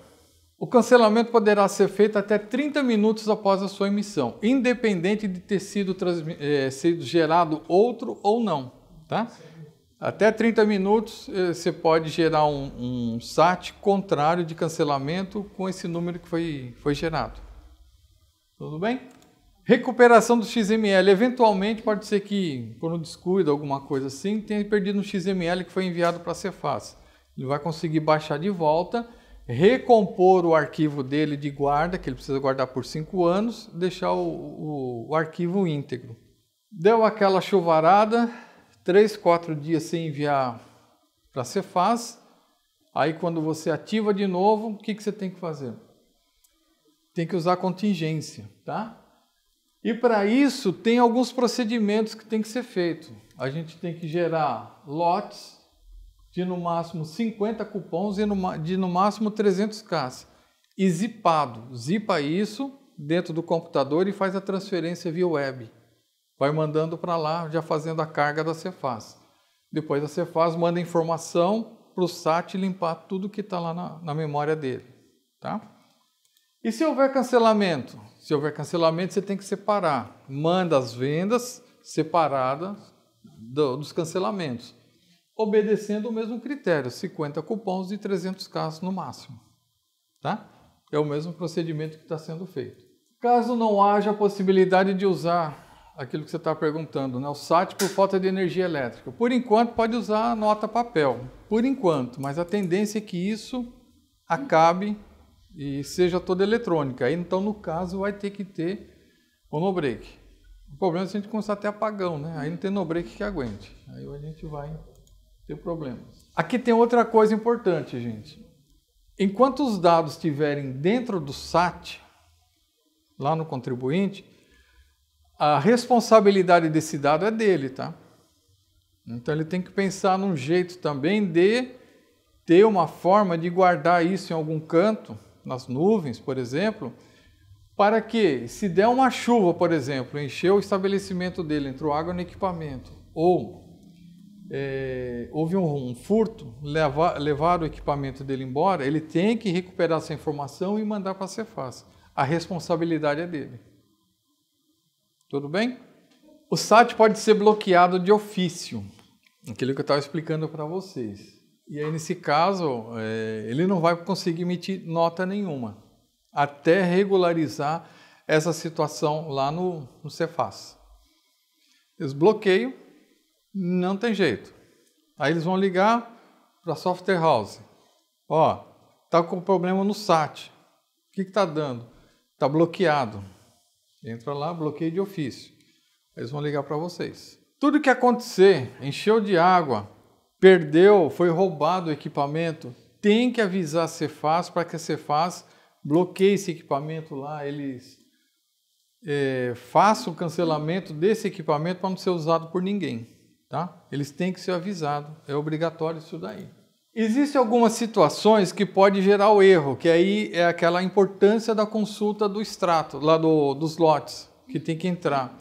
O cancelamento poderá ser feito até 30 minutos após a sua emissão, independente de ter sido, é, sido gerado outro ou não. Tá? Até 30 minutos eh, você pode gerar um, um, SAT contrário de cancelamento com esse número que foi, foi gerado. Tudo bem? Recuperação do XML. Eventualmente pode ser que, por um descuido, alguma coisa assim, tenha perdido um XML que foi enviado para a Cefaz. Ele vai conseguir baixar de volta recompor o arquivo dele de guarda, que ele precisa guardar por cinco anos, deixar o, o, o arquivo íntegro. Deu aquela chuvarada, três, quatro dias sem enviar para a Cefaz, aí quando você ativa de novo, o que, que você tem que fazer? Tem que usar contingência, tá? E para isso tem alguns procedimentos que tem que ser feito. A gente tem que gerar lotes de no máximo 50 cupons e de no máximo 300 Ks. E zipado. Zipa isso dentro do computador e faz a transferência via web. Vai mandando para lá, já fazendo a carga da Cefaz. Depois a Cefaz manda informação para o SAT limpar tudo que está lá na, na memória dele. Tá? E se houver cancelamento? Se houver cancelamento, você tem que separar. Manda as vendas separadas do, dos cancelamentos obedecendo o mesmo critério, 50 cupons e 300 casos no máximo. Tá? É o mesmo procedimento que está sendo feito. Caso não haja possibilidade de usar aquilo que você está perguntando, né? o SAT por falta de energia elétrica, por enquanto pode usar a nota papel, por enquanto, mas a tendência é que isso acabe e seja toda eletrônica. Aí, então, no caso, vai ter que ter o no break. O problema é se a gente começar a ter apagão, né? Aí não tem no break que aguente. Aí a gente vai tem problemas. Aqui tem outra coisa importante, gente. Enquanto os dados estiverem dentro do SAT, lá no contribuinte, a responsabilidade desse dado é dele, tá? Então ele tem que pensar num jeito também de ter uma forma de guardar isso em algum canto, nas nuvens, por exemplo, para que, se der uma chuva, por exemplo, encher o estabelecimento dele, entrou água no equipamento, ou é, houve um, um furto, levar, levar o equipamento dele embora, ele tem que recuperar essa informação e mandar para a Cefaz. A responsabilidade é dele. Tudo bem? O SAT pode ser bloqueado de ofício, aquilo que eu estava explicando para vocês. E aí, nesse caso, é, ele não vai conseguir emitir nota nenhuma, até regularizar essa situação lá no, no Cefaz. Desbloqueio, não tem jeito. Aí eles vão ligar para a software house. Ó, tá com problema no SAT. O que está dando? Está bloqueado. Entra lá, bloqueio de ofício. Eles vão ligar para vocês. Tudo que acontecer, encheu de água, perdeu, foi roubado o equipamento, tem que avisar a Cefaz para que a Cefaz bloqueie esse equipamento lá, eles é, façam o cancelamento desse equipamento para não ser usado por ninguém. Tá? Eles têm que ser avisados, é obrigatório isso daí. Existem algumas situações que pode gerar o erro, que aí é aquela importância da consulta do extrato, lá do, dos lotes, que tem que entrar.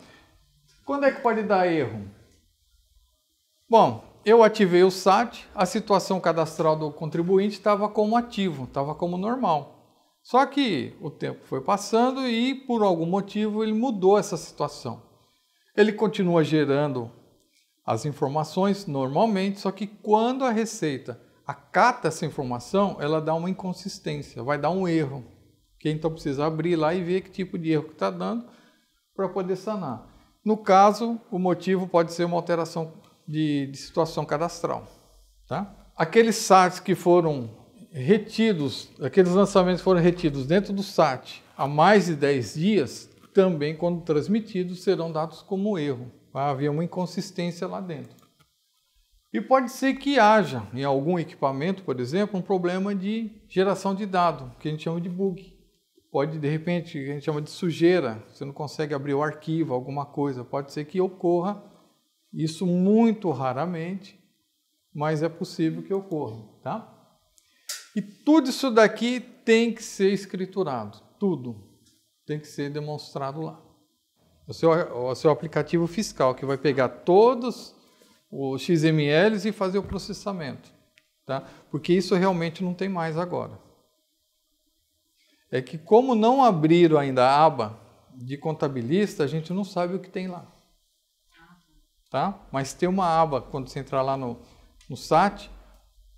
Quando é que pode dar erro? Bom, eu ativei o SAT, a situação cadastral do contribuinte estava como ativo, estava como normal. Só que o tempo foi passando e, por algum motivo, ele mudou essa situação. Ele continua gerando as informações normalmente, só que quando a Receita acata essa informação, ela dá uma inconsistência, vai dar um erro. Que então precisa abrir lá e ver que tipo de erro que está dando para poder sanar. No caso, o motivo pode ser uma alteração de, de situação cadastral. Tá? Aqueles SATs que foram retidos, aqueles lançamentos foram retidos dentro do SAT há mais de 10 dias, também, quando transmitidos, serão dados como erro. Haver uma inconsistência lá dentro. E pode ser que haja, em algum equipamento, por exemplo, um problema de geração de dado, que a gente chama de bug. Pode, de repente, a gente chama de sujeira, você não consegue abrir o arquivo, alguma coisa. Pode ser que ocorra isso muito raramente, mas é possível que ocorra, tá? E tudo isso daqui tem que ser escriturado, tudo tem que ser demonstrado lá. O seu, o seu aplicativo fiscal que vai pegar todos os XMLs e fazer o processamento, tá? Porque isso realmente não tem mais agora. É que como não abriram ainda a aba de contabilista, a gente não sabe o que tem lá tá? Mas tem uma aba, quando você entrar lá no, no SAT,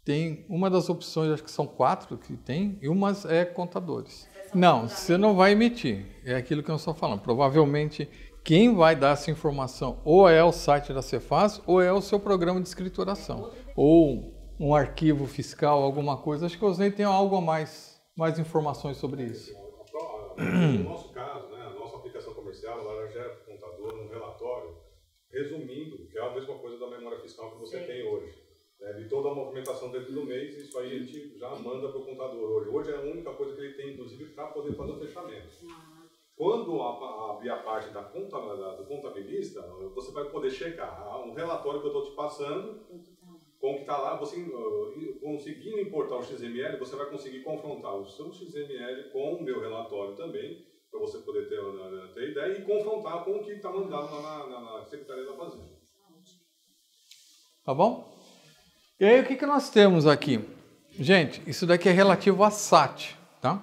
tem uma das opções, acho que são quatro que tem, e umas é contadores. Não, você não vai emitir, é aquilo que eu estou falando. Provavelmente quem vai dar essa informação ou é o site da Cefaz ou é o seu programa de escrituração. Ou um arquivo fiscal, alguma coisa. Acho que o Osnei tem algo a mais, mais informações sobre isso. No nosso caso, né, a nossa aplicação comercial, ela gera contador um relatório resumindo, que é a mesma coisa da memória fiscal que você Sim. tem hoje. Né, de toda a movimentação dentro do mês, isso aí a gente já manda para o contador hoje. Hoje é a única coisa que ele tem, inclusive, para poder fazer o fechamento. Quando abrir a parte da conta, do contabilista, você vai poder checar um relatório que eu estou te passando, com o que está lá, você conseguindo importar o XML, você vai conseguir confrontar o seu XML com o meu relatório também, para você poder ter, ter ideia e confrontar com o que está mandado lá na, na, na, Secretaria da Fazenda. Tá bom? E aí o que, que nós temos aqui? Gente, isso daqui é relativo a SAT, tá?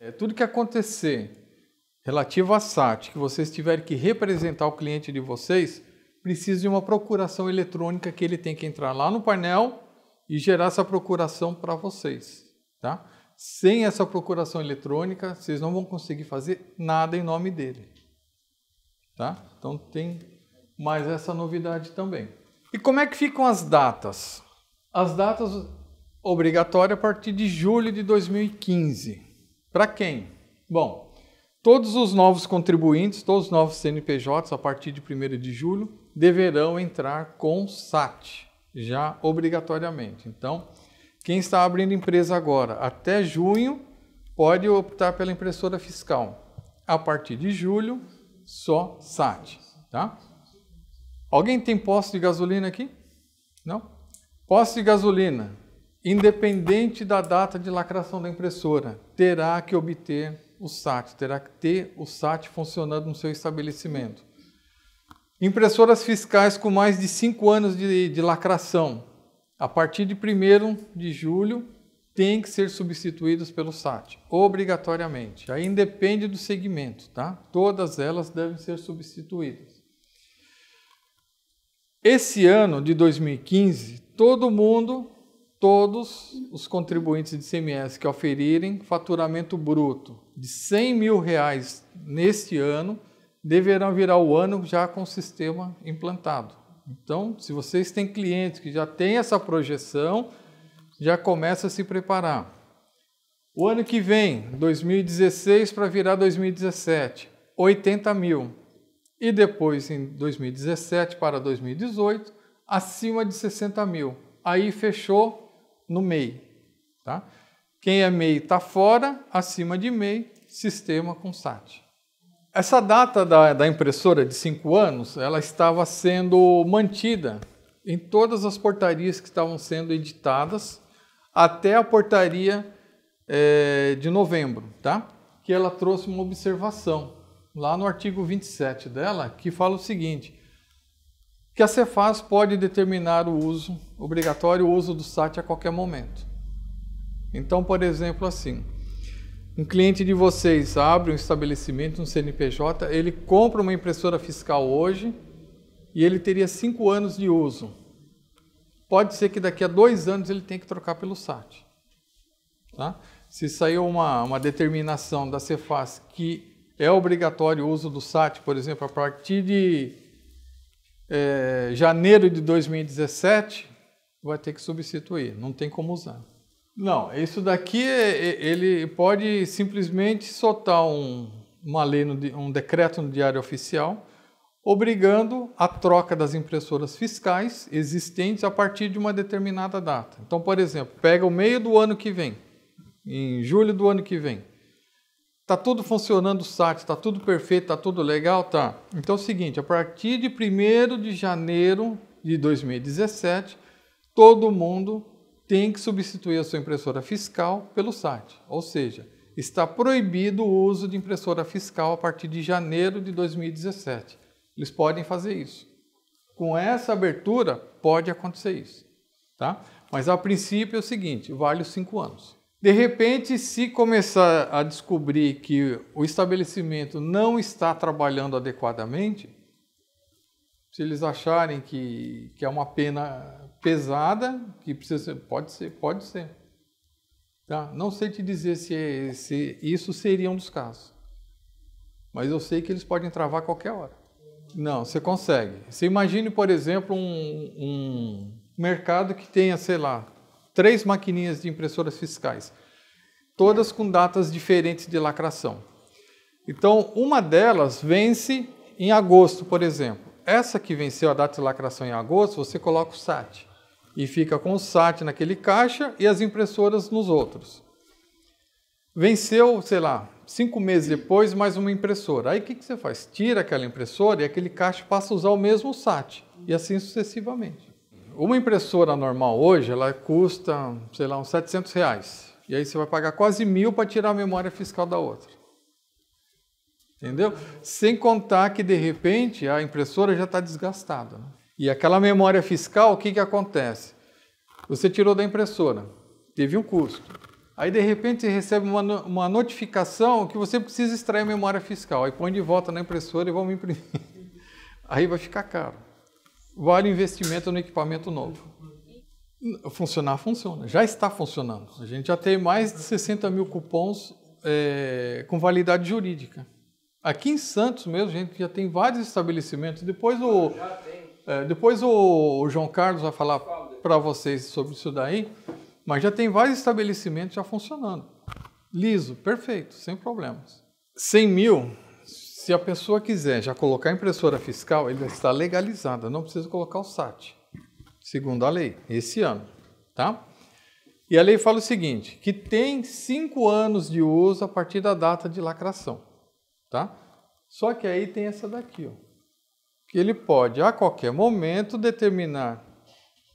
É tudo que acontecer relativo a SAT, que vocês tiverem que representar o cliente de vocês, precisa de uma procuração eletrônica que ele tem que entrar lá no painel e gerar essa procuração para vocês, tá? Sem essa procuração eletrônica, vocês não vão conseguir fazer nada em nome dele. Tá? Então tem mais essa novidade também. E como é que ficam as datas? As datas obrigatórias a partir de julho de 2015. Para quem? Bom, todos os novos contribuintes, todos os novos CNPJs a partir de 1 de julho deverão entrar com SAT, já obrigatoriamente. Então, quem está abrindo empresa agora, até junho, pode optar pela impressora fiscal. A partir de julho, só SAT. Tá? Alguém tem posto de gasolina aqui? Não? Posto de gasolina, independente da data de lacração da impressora, terá que obter o SAT, terá que ter o SAT funcionando no seu estabelecimento. Impressoras fiscais com mais de 5 anos de, de lacração, a partir de 1 de julho, tem que ser substituídos pelo SAT, obrigatoriamente. Aí independe do segmento, tá? Todas elas devem ser substituídas. Esse ano de 2015, todo mundo, todos os contribuintes de CMS que oferirem faturamento bruto de 100 mil reais neste ano, deverão virar o ano já com o sistema implantado. Então, se vocês têm clientes que já têm essa projeção, já começa a se preparar. O ano que vem, 2016 para virar 2017, 80 mil. E depois, em 2017 para 2018, acima de 60 mil. Aí fechou no MEI. Tá? Quem é MEI está fora, acima de MEI, sistema com SAT. Essa data da, da impressora de cinco anos, ela estava sendo mantida em todas as portarias que estavam sendo editadas até a portaria é, de novembro, tá? Que ela trouxe uma observação lá no artigo 27 dela, que fala o seguinte: que a Cefaz pode determinar o uso, obrigatório o uso do SAT a qualquer momento. Então, por exemplo, assim, um cliente de vocês abre um estabelecimento, um CNPJ, ele compra uma impressora fiscal hoje e ele teria cinco anos de uso. Pode ser que daqui a dois anos ele tenha que trocar pelo SAT. Tá? Se saiu uma, uma determinação da Cefaz que é obrigatório o uso do SAT, por exemplo, a partir de é, janeiro de 2017, vai ter que substituir, não tem como usar. Não, isso daqui ele pode simplesmente soltar um, uma lei, no, um decreto no Diário Oficial, obrigando a troca das impressoras fiscais existentes a partir de uma determinada data. Então, por exemplo, pega o meio do ano que vem, em julho do ano que vem. Tá tudo funcionando o SAT, está tudo perfeito, está tudo legal, tá? Então é o seguinte, a partir de 1 de janeiro de 2017, todo mundo tem que substituir a sua impressora fiscal pelo SAT. Ou seja, está proibido o uso de impressora fiscal a partir de janeiro de 2017. Eles podem fazer isso. Com essa abertura, pode acontecer isso. Tá? Mas a princípio é o seguinte: vale os cinco anos. De repente, se começar a descobrir que o estabelecimento não está trabalhando adequadamente, se eles acharem que, que é uma pena pesada, que precisa ser, pode ser, pode ser. Tá? Não sei te dizer se, se isso seria um dos casos, mas eu sei que eles podem travar a qualquer hora. Não, você consegue. Você imagine, por exemplo, um, um mercado que tenha, sei lá, três maquininhas de impressoras fiscais, todas com datas diferentes de lacração. Então, uma delas vence em agosto, por exemplo. Essa que venceu a data de lacração em agosto, você coloca o SAT. E fica com o SAT naquele caixa e as impressoras nos outros. Venceu, sei lá, cinco meses depois, mais uma impressora. Aí o que, que você faz? Tira aquela impressora e aquele caixa passa a usar o mesmo SAT. E assim sucessivamente. Uma impressora normal hoje, ela custa, sei lá, uns 700 reais. E aí você vai pagar quase mil para tirar a memória fiscal da outra. Entendeu? Sem contar que, de repente, a impressora já está desgastada. Né? E aquela memória fiscal, o que, que acontece? Você tirou da impressora, teve um custo. Aí, de repente, você recebe uma, uma notificação que você precisa extrair a memória fiscal. Aí põe de volta na impressora e vamos imprimir. Aí vai ficar caro. Vale o investimento no equipamento novo. Funcionar, funciona. Já está funcionando. A gente já tem mais de 60 mil cupons é, com validade jurídica. Aqui em Santos mesmo, a gente já tem vários estabelecimentos. Depois o, é, depois o, o, João Carlos vai falar para vocês sobre isso daí, mas já tem vários estabelecimentos já funcionando. Liso, perfeito, sem problemas. 100 mil, se a pessoa quiser já colocar impressora fiscal, ele está legalizada, não precisa colocar o SAT, segundo a lei, esse ano, tá? E a lei fala o seguinte, que tem cinco anos de uso a partir da data de lacração tá? Só que aí tem essa daqui, ó, que ele pode a qualquer momento determinar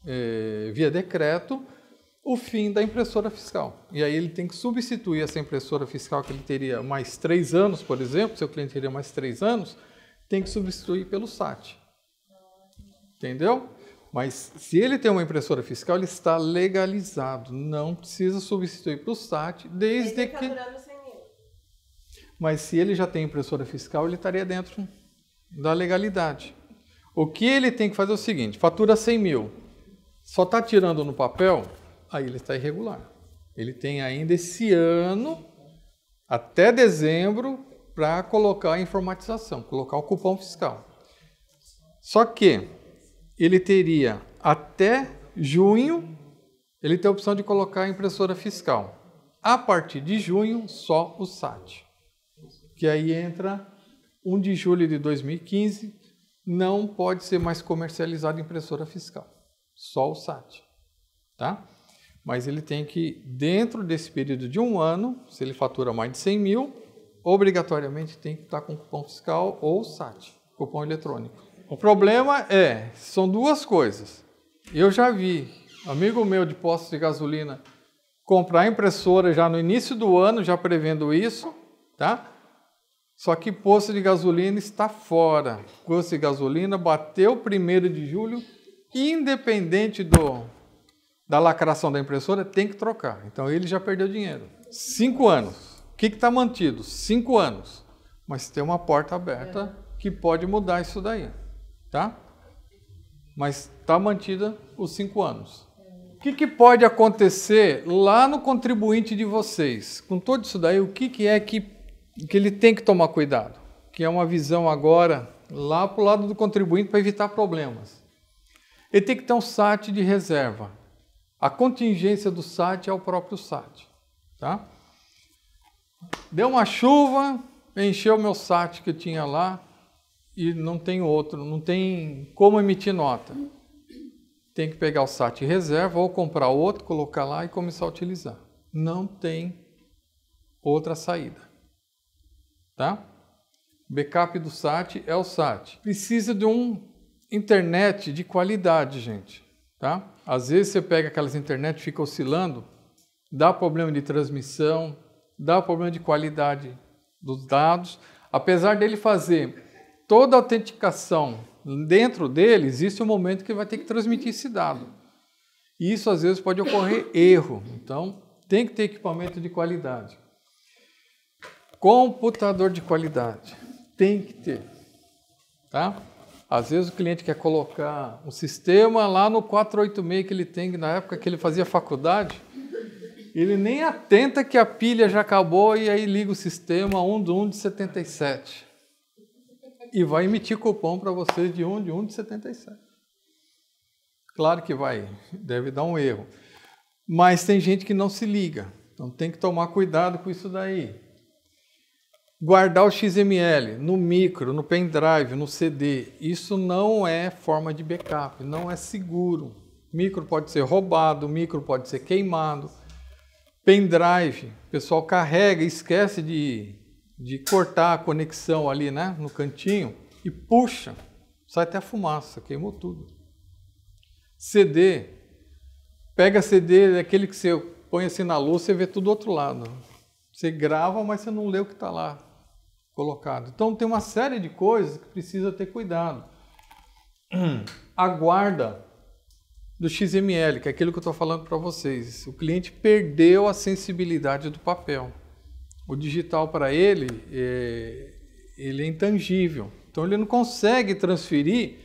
é, via decreto o fim da impressora fiscal. E aí ele tem que substituir essa impressora fiscal que ele teria mais três anos, por exemplo, seu cliente teria mais três anos, tem que substituir pelo SAT. Entendeu? Mas se ele tem uma impressora fiscal, ele está legalizado, não precisa substituir para o SAT, desde ele que. Mas se ele já tem impressora fiscal, ele estaria dentro da legalidade. O que ele tem que fazer é o seguinte: fatura 100 mil, só está tirando no papel, aí ele está irregular. Ele tem ainda esse ano, até dezembro, para colocar a informatização, colocar o cupom fiscal. Só que ele teria até junho, ele tem a opção de colocar a impressora fiscal. A partir de junho, só o SAT que aí entra 1 de julho de 2015, não pode ser mais comercializado impressora fiscal, só o SAT, tá? Mas ele tem que, dentro desse período de um ano, se ele fatura mais de 100 mil, obrigatoriamente tem que estar com cupom fiscal ou SAT, cupom eletrônico. O problema é, são duas coisas. Eu já vi amigo meu de postos de gasolina comprar impressora já no início do ano, já prevendo isso, tá? Só que posto de gasolina está fora. Posto de gasolina bateu 1 de julho, independente do, da lacração da impressora, tem que trocar. Então ele já perdeu dinheiro. Cinco anos. O que está mantido? Cinco anos. Mas tem uma porta aberta que pode mudar isso daí. Tá? Mas está mantida os cinco anos. O que, que, pode acontecer lá no contribuinte de vocês? Com tudo isso daí, o que, que é que que ele tem que tomar cuidado, que é uma visão agora lá para o lado do contribuinte para evitar problemas. Ele tem que ter um SAT de reserva. A contingência do SAT é o próprio SAT. Tá? Deu uma chuva, encheu o meu SAT que eu tinha lá e não tem outro, não tem como emitir nota. Tem que pegar o SAT reserva ou comprar outro, colocar lá e começar a utilizar. Não tem outra saída tá? Backup do SAT é o SAT. Precisa de um internet de qualidade, gente, tá? Às vezes você pega aquelas internet fica oscilando, dá problema de transmissão, dá problema de qualidade dos dados, apesar dele fazer toda a autenticação dentro dele, existe um momento que vai ter que transmitir esse dado. E isso às vezes pode ocorrer erro. Então, tem que ter equipamento de qualidade. Computador de qualidade. Tem que ter. Tá? Às vezes o cliente quer colocar um sistema lá no 486 que ele tem, na época que ele fazia faculdade, ele nem atenta que a pilha já acabou e aí liga o sistema 1 de 1 de 77. E vai emitir cupom para você de 1 de 1 de 77. Claro que vai, deve dar um erro. Mas tem gente que não se liga. Então tem que tomar cuidado com isso daí guardar o XML no micro, no pendrive, no CD, isso não é forma de backup, não é seguro. Micro pode ser roubado, micro pode ser queimado. Pendrive, o pessoal carrega, esquece de, de cortar a conexão ali, né, no cantinho e puxa, sai até fumaça, queimou tudo. CD, pega CD, aquele que você põe assim na luz, você vê tudo do outro lado. Você grava, mas você não lê o que está lá colocado. Então tem uma série de coisas que precisa ter cuidado. A guarda do XML, que é aquilo que eu estou falando para vocês. O cliente perdeu a sensibilidade do papel. O digital para ele é, ele é intangível. Então ele não consegue transferir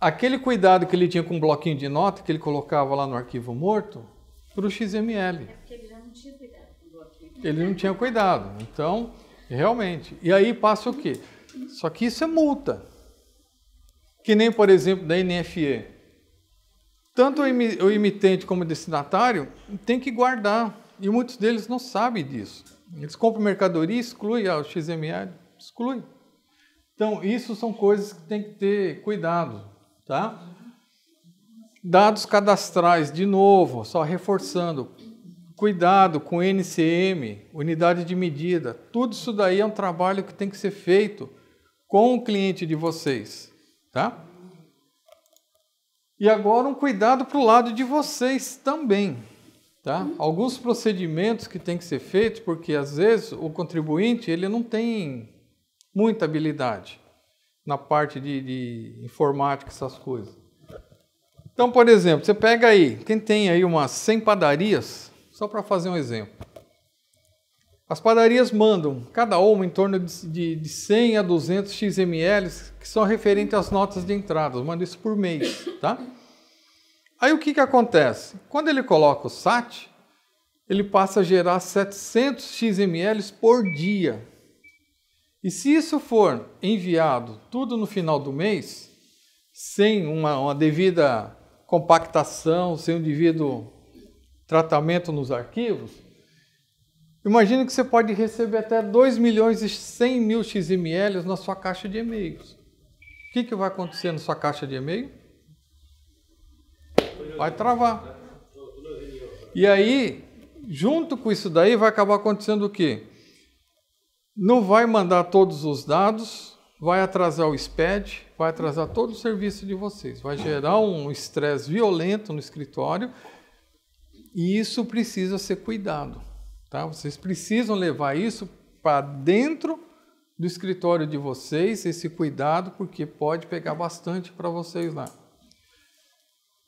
aquele cuidado que ele tinha com um bloquinho de nota que ele colocava lá no arquivo morto para o XML. É porque ele já não tinha cuidado com o bloquinho. Ele não tinha cuidado. Então Realmente. E aí passa o quê? Só que isso é multa. Que nem, por exemplo, da NFE. Tanto o emitente como o destinatário tem que guardar. E muitos deles não sabem disso. Eles compram mercadoria, exclui ah, o XML, exclui. Então, isso são coisas que tem que ter cuidado, tá? Dados cadastrais, de novo, só reforçando, cuidado com NCM, unidade de medida, tudo isso daí é um trabalho que tem que ser feito com o cliente de vocês, tá? E agora um cuidado para o lado de vocês também, tá? Alguns procedimentos que tem que ser feitos, porque às vezes o contribuinte ele não tem muita habilidade na parte de, de informática, essas coisas. Então, por exemplo, você pega aí, quem tem aí umas 100 padarias, só para fazer um exemplo. As padarias mandam, cada uma, em torno de, de 100 a 200 XML, que são referentes às notas de entrada. Manda isso por mês, tá? Aí o que, que acontece? Quando ele coloca o SAT, ele passa a gerar 700 XML por dia. E se isso for enviado tudo no final do mês, sem uma, uma devida compactação, sem um devido tratamento nos arquivos, imagine que você pode receber até 2 milhões e 100 mil XML na sua caixa de e-mails. O que, que vai acontecer na sua caixa de e-mail? Vai travar. E aí, junto com isso daí, vai acabar acontecendo o quê? Não vai mandar todos os dados, vai atrasar o SPED, vai atrasar todo o serviço de vocês, vai gerar um estresse violento no escritório e isso precisa ser cuidado. Tá? Vocês precisam levar isso para dentro do escritório de vocês esse cuidado, porque pode pegar bastante para vocês lá.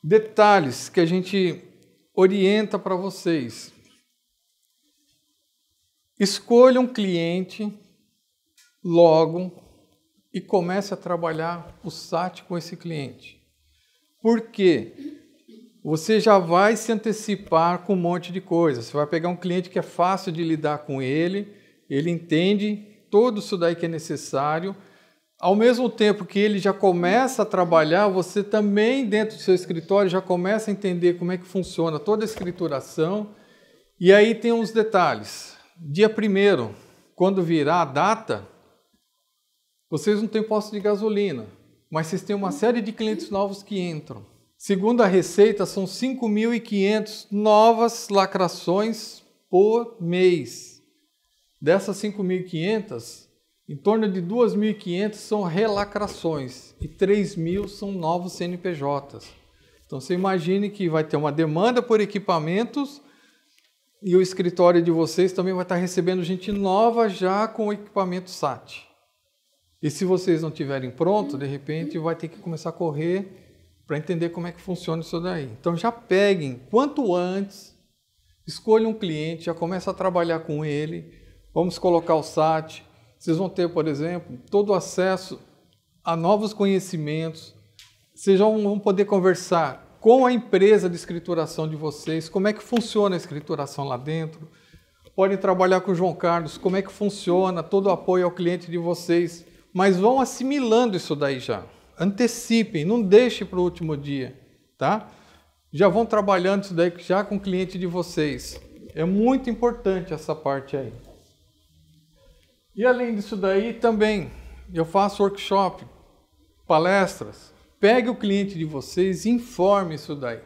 Detalhes que a gente orienta para vocês. Escolha um cliente logo e comece a trabalhar o SAT com esse cliente. Por quê? Você já vai se antecipar com um monte de coisa. Você vai pegar um cliente que é fácil de lidar com ele, ele entende todo isso daí que é necessário. Ao mesmo tempo que ele já começa a trabalhar, você também dentro do seu escritório já começa a entender como é que funciona toda a escrituração. E aí tem uns detalhes. Dia primeiro, quando virar a data, vocês não têm posto de gasolina, mas vocês têm uma série de clientes novos que entram. Segundo a Receita, são 5.500 novas lacrações por mês. Dessas 5.500, em torno de 2.500 são relacrações e 3.000 são novos CNPJs. Então você imagine que vai ter uma demanda por equipamentos e o escritório de vocês também vai estar recebendo gente nova já com equipamento SAT. E se vocês não tiverem pronto, de repente vai ter que começar a correr para entender como é que funciona isso daí. Então já peguem quanto antes, escolham um cliente, já começa a trabalhar com ele. Vamos colocar o SAT. Vocês vão ter, por exemplo, todo o acesso a novos conhecimentos. Vocês vão poder conversar com a empresa de escrituração de vocês, como é que funciona a escrituração lá dentro. Podem trabalhar com o João Carlos, como é que funciona todo o apoio ao cliente de vocês, mas vão assimilando isso daí já antecipem, não deixem para o último dia, tá? Já vão trabalhando isso daí já com o cliente de vocês. É muito importante essa parte aí. E além disso daí também, eu faço workshop, palestras. Pegue o cliente de vocês, informe isso daí.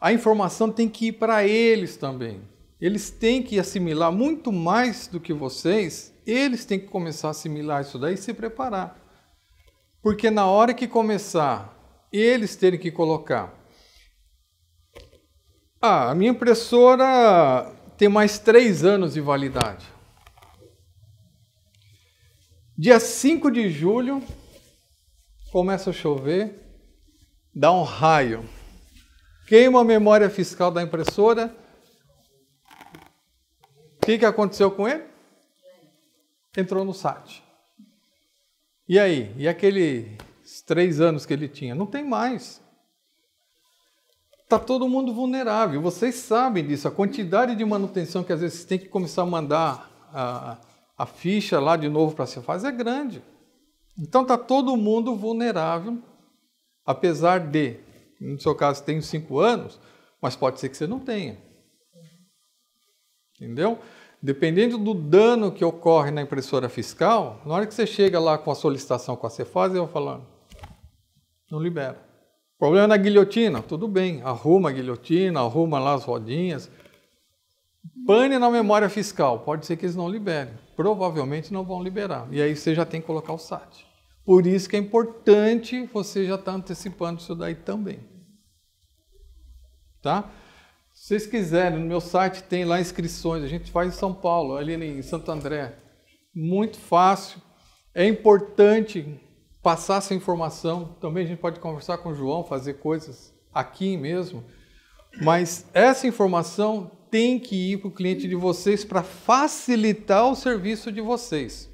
A informação tem que ir para eles também. Eles têm que assimilar muito mais do que vocês. Eles têm que começar a assimilar isso daí e se preparar. Porque na hora que começar eles terem que colocar. Ah, a minha impressora tem mais três anos de validade. Dia 5 de julho, começa a chover, dá um raio, queima a memória fiscal da impressora. O que, que aconteceu com ele? Entrou no SAT. E aí? E aqueles três anos que ele tinha? Não tem mais. Está todo mundo vulnerável. Vocês sabem disso. A quantidade de manutenção que às vezes tem que começar a mandar a, a ficha lá de novo para se fazer é grande. Então está todo mundo vulnerável, apesar de, no seu caso, tem cinco anos, mas pode ser que você não tenha. Entendeu? Dependendo do dano que ocorre na impressora fiscal, na hora que você chega lá com a solicitação com a Cefaz, eu vou falar, não libera. Problema na guilhotina, tudo bem, arruma a guilhotina, arruma lá as rodinhas. Pane na memória fiscal, pode ser que eles não liberem. Provavelmente não vão liberar. E aí você já tem que colocar o SAT. Por isso que é importante você já estar tá antecipando isso daí também. Tá? Se vocês quiserem, no meu site tem lá inscrições. A gente faz em São Paulo, ali em Santo André. Muito fácil. É importante passar essa informação. Também a gente pode conversar com o João, fazer coisas aqui mesmo. Mas essa informação tem que ir para o cliente de vocês para facilitar o serviço de vocês.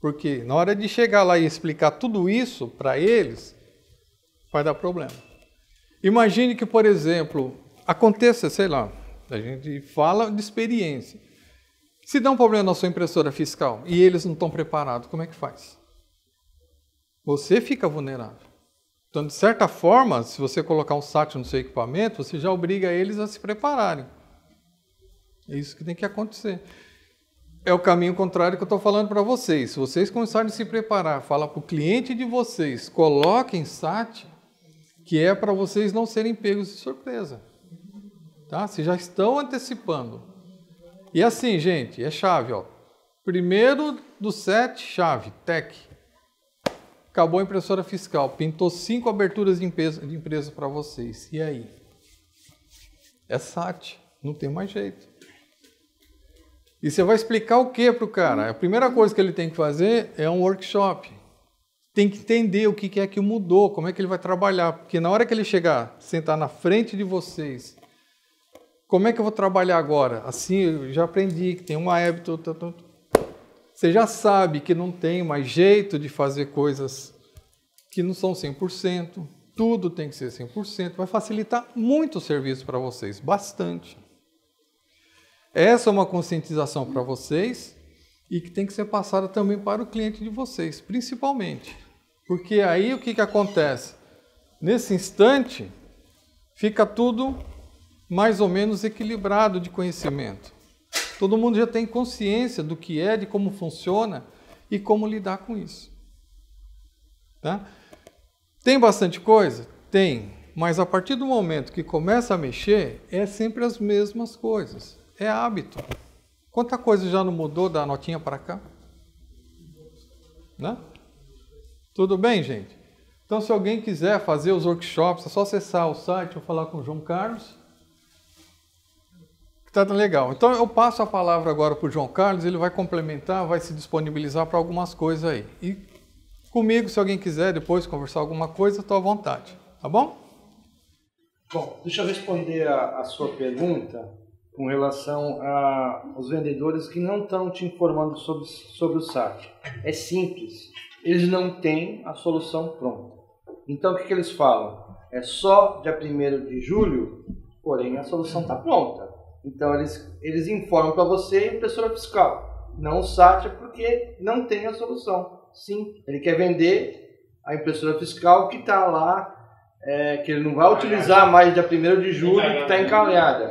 Porque na hora de chegar lá e explicar tudo isso para eles, vai dar problema. Imagine que, por exemplo, aconteça, sei lá, a gente fala de experiência. Se dá um problema na sua impressora fiscal e eles não estão preparados, como é que faz? Você fica vulnerável. Então, de certa forma, se você colocar um SAT no seu equipamento, você já obriga eles a se prepararem. É isso que tem que acontecer. É o caminho contrário que eu estou falando para vocês. Se vocês começarem a se preparar, fala para o cliente de vocês, coloquem SAT, que é para vocês não serem pegos de surpresa. Tá? Vocês já estão antecipando. E assim, gente, é chave. Ó. Primeiro do set, chave, tech. Acabou a impressora fiscal. Pintou cinco aberturas de empresa, de empresa para vocês. E aí? É SAT. Não tem mais jeito. E você vai explicar o que para o cara? A primeira coisa que ele tem que fazer é um workshop. Tem que entender o que é que mudou, como é que ele vai trabalhar. Porque na hora que ele chegar, sentar na frente de vocês, como é que eu vou trabalhar agora? Assim, eu já aprendi que tem um hábito. Você já sabe que não tem mais jeito de fazer coisas que não são 100%. Tudo tem que ser 100%. Vai facilitar muito o serviço para vocês, bastante. Essa é uma conscientização para vocês e que tem que ser passada também para o cliente de vocês, principalmente. Porque aí o que, que acontece? Nesse instante, fica tudo mais ou menos equilibrado de conhecimento. Todo mundo já tem consciência do que é, de como funciona e como lidar com isso. Tá? Tem bastante coisa? Tem. Mas a partir do momento que começa a mexer, é sempre as mesmas coisas. É hábito. Quanta coisa já não mudou da notinha para cá? Né? Tudo bem, gente? Então, se alguém quiser fazer os workshops, é só acessar o site ou falar com o João Carlos. Está legal. Então, eu passo a palavra agora para o João Carlos, ele vai complementar, vai se disponibilizar para algumas coisas aí. E comigo, se alguém quiser depois conversar alguma coisa, estou à vontade. Tá bom? Bom, deixa eu responder a, a sua pergunta com relação aos vendedores que não estão te informando sobre, sobre o site. É simples, eles não têm a solução pronta. Então o que, que eles falam? É só dia 1 de julho, porém a solução está pronta. Então eles, eles informam para você a impressora fiscal, não o site, porque não tem a solução. Sim, ele quer vender a impressora fiscal que está lá, é, que ele não vai utilizar mais dia 1 de julho, que está encalhada.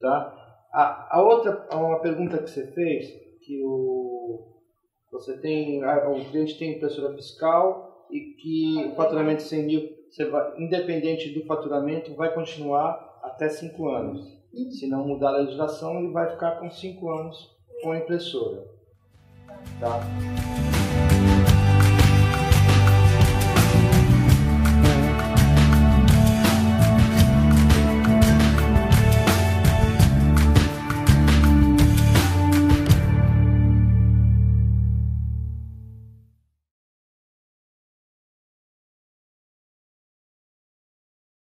Tá? A, a outra, uma pergunta que você fez, que o, você tem, o cliente tem impressora fiscal e que o faturamento de 100 mil, vai, independente do faturamento, vai continuar até 5 anos. Se não mudar a legislação, ele vai ficar com 5 anos com a impressora. Tá?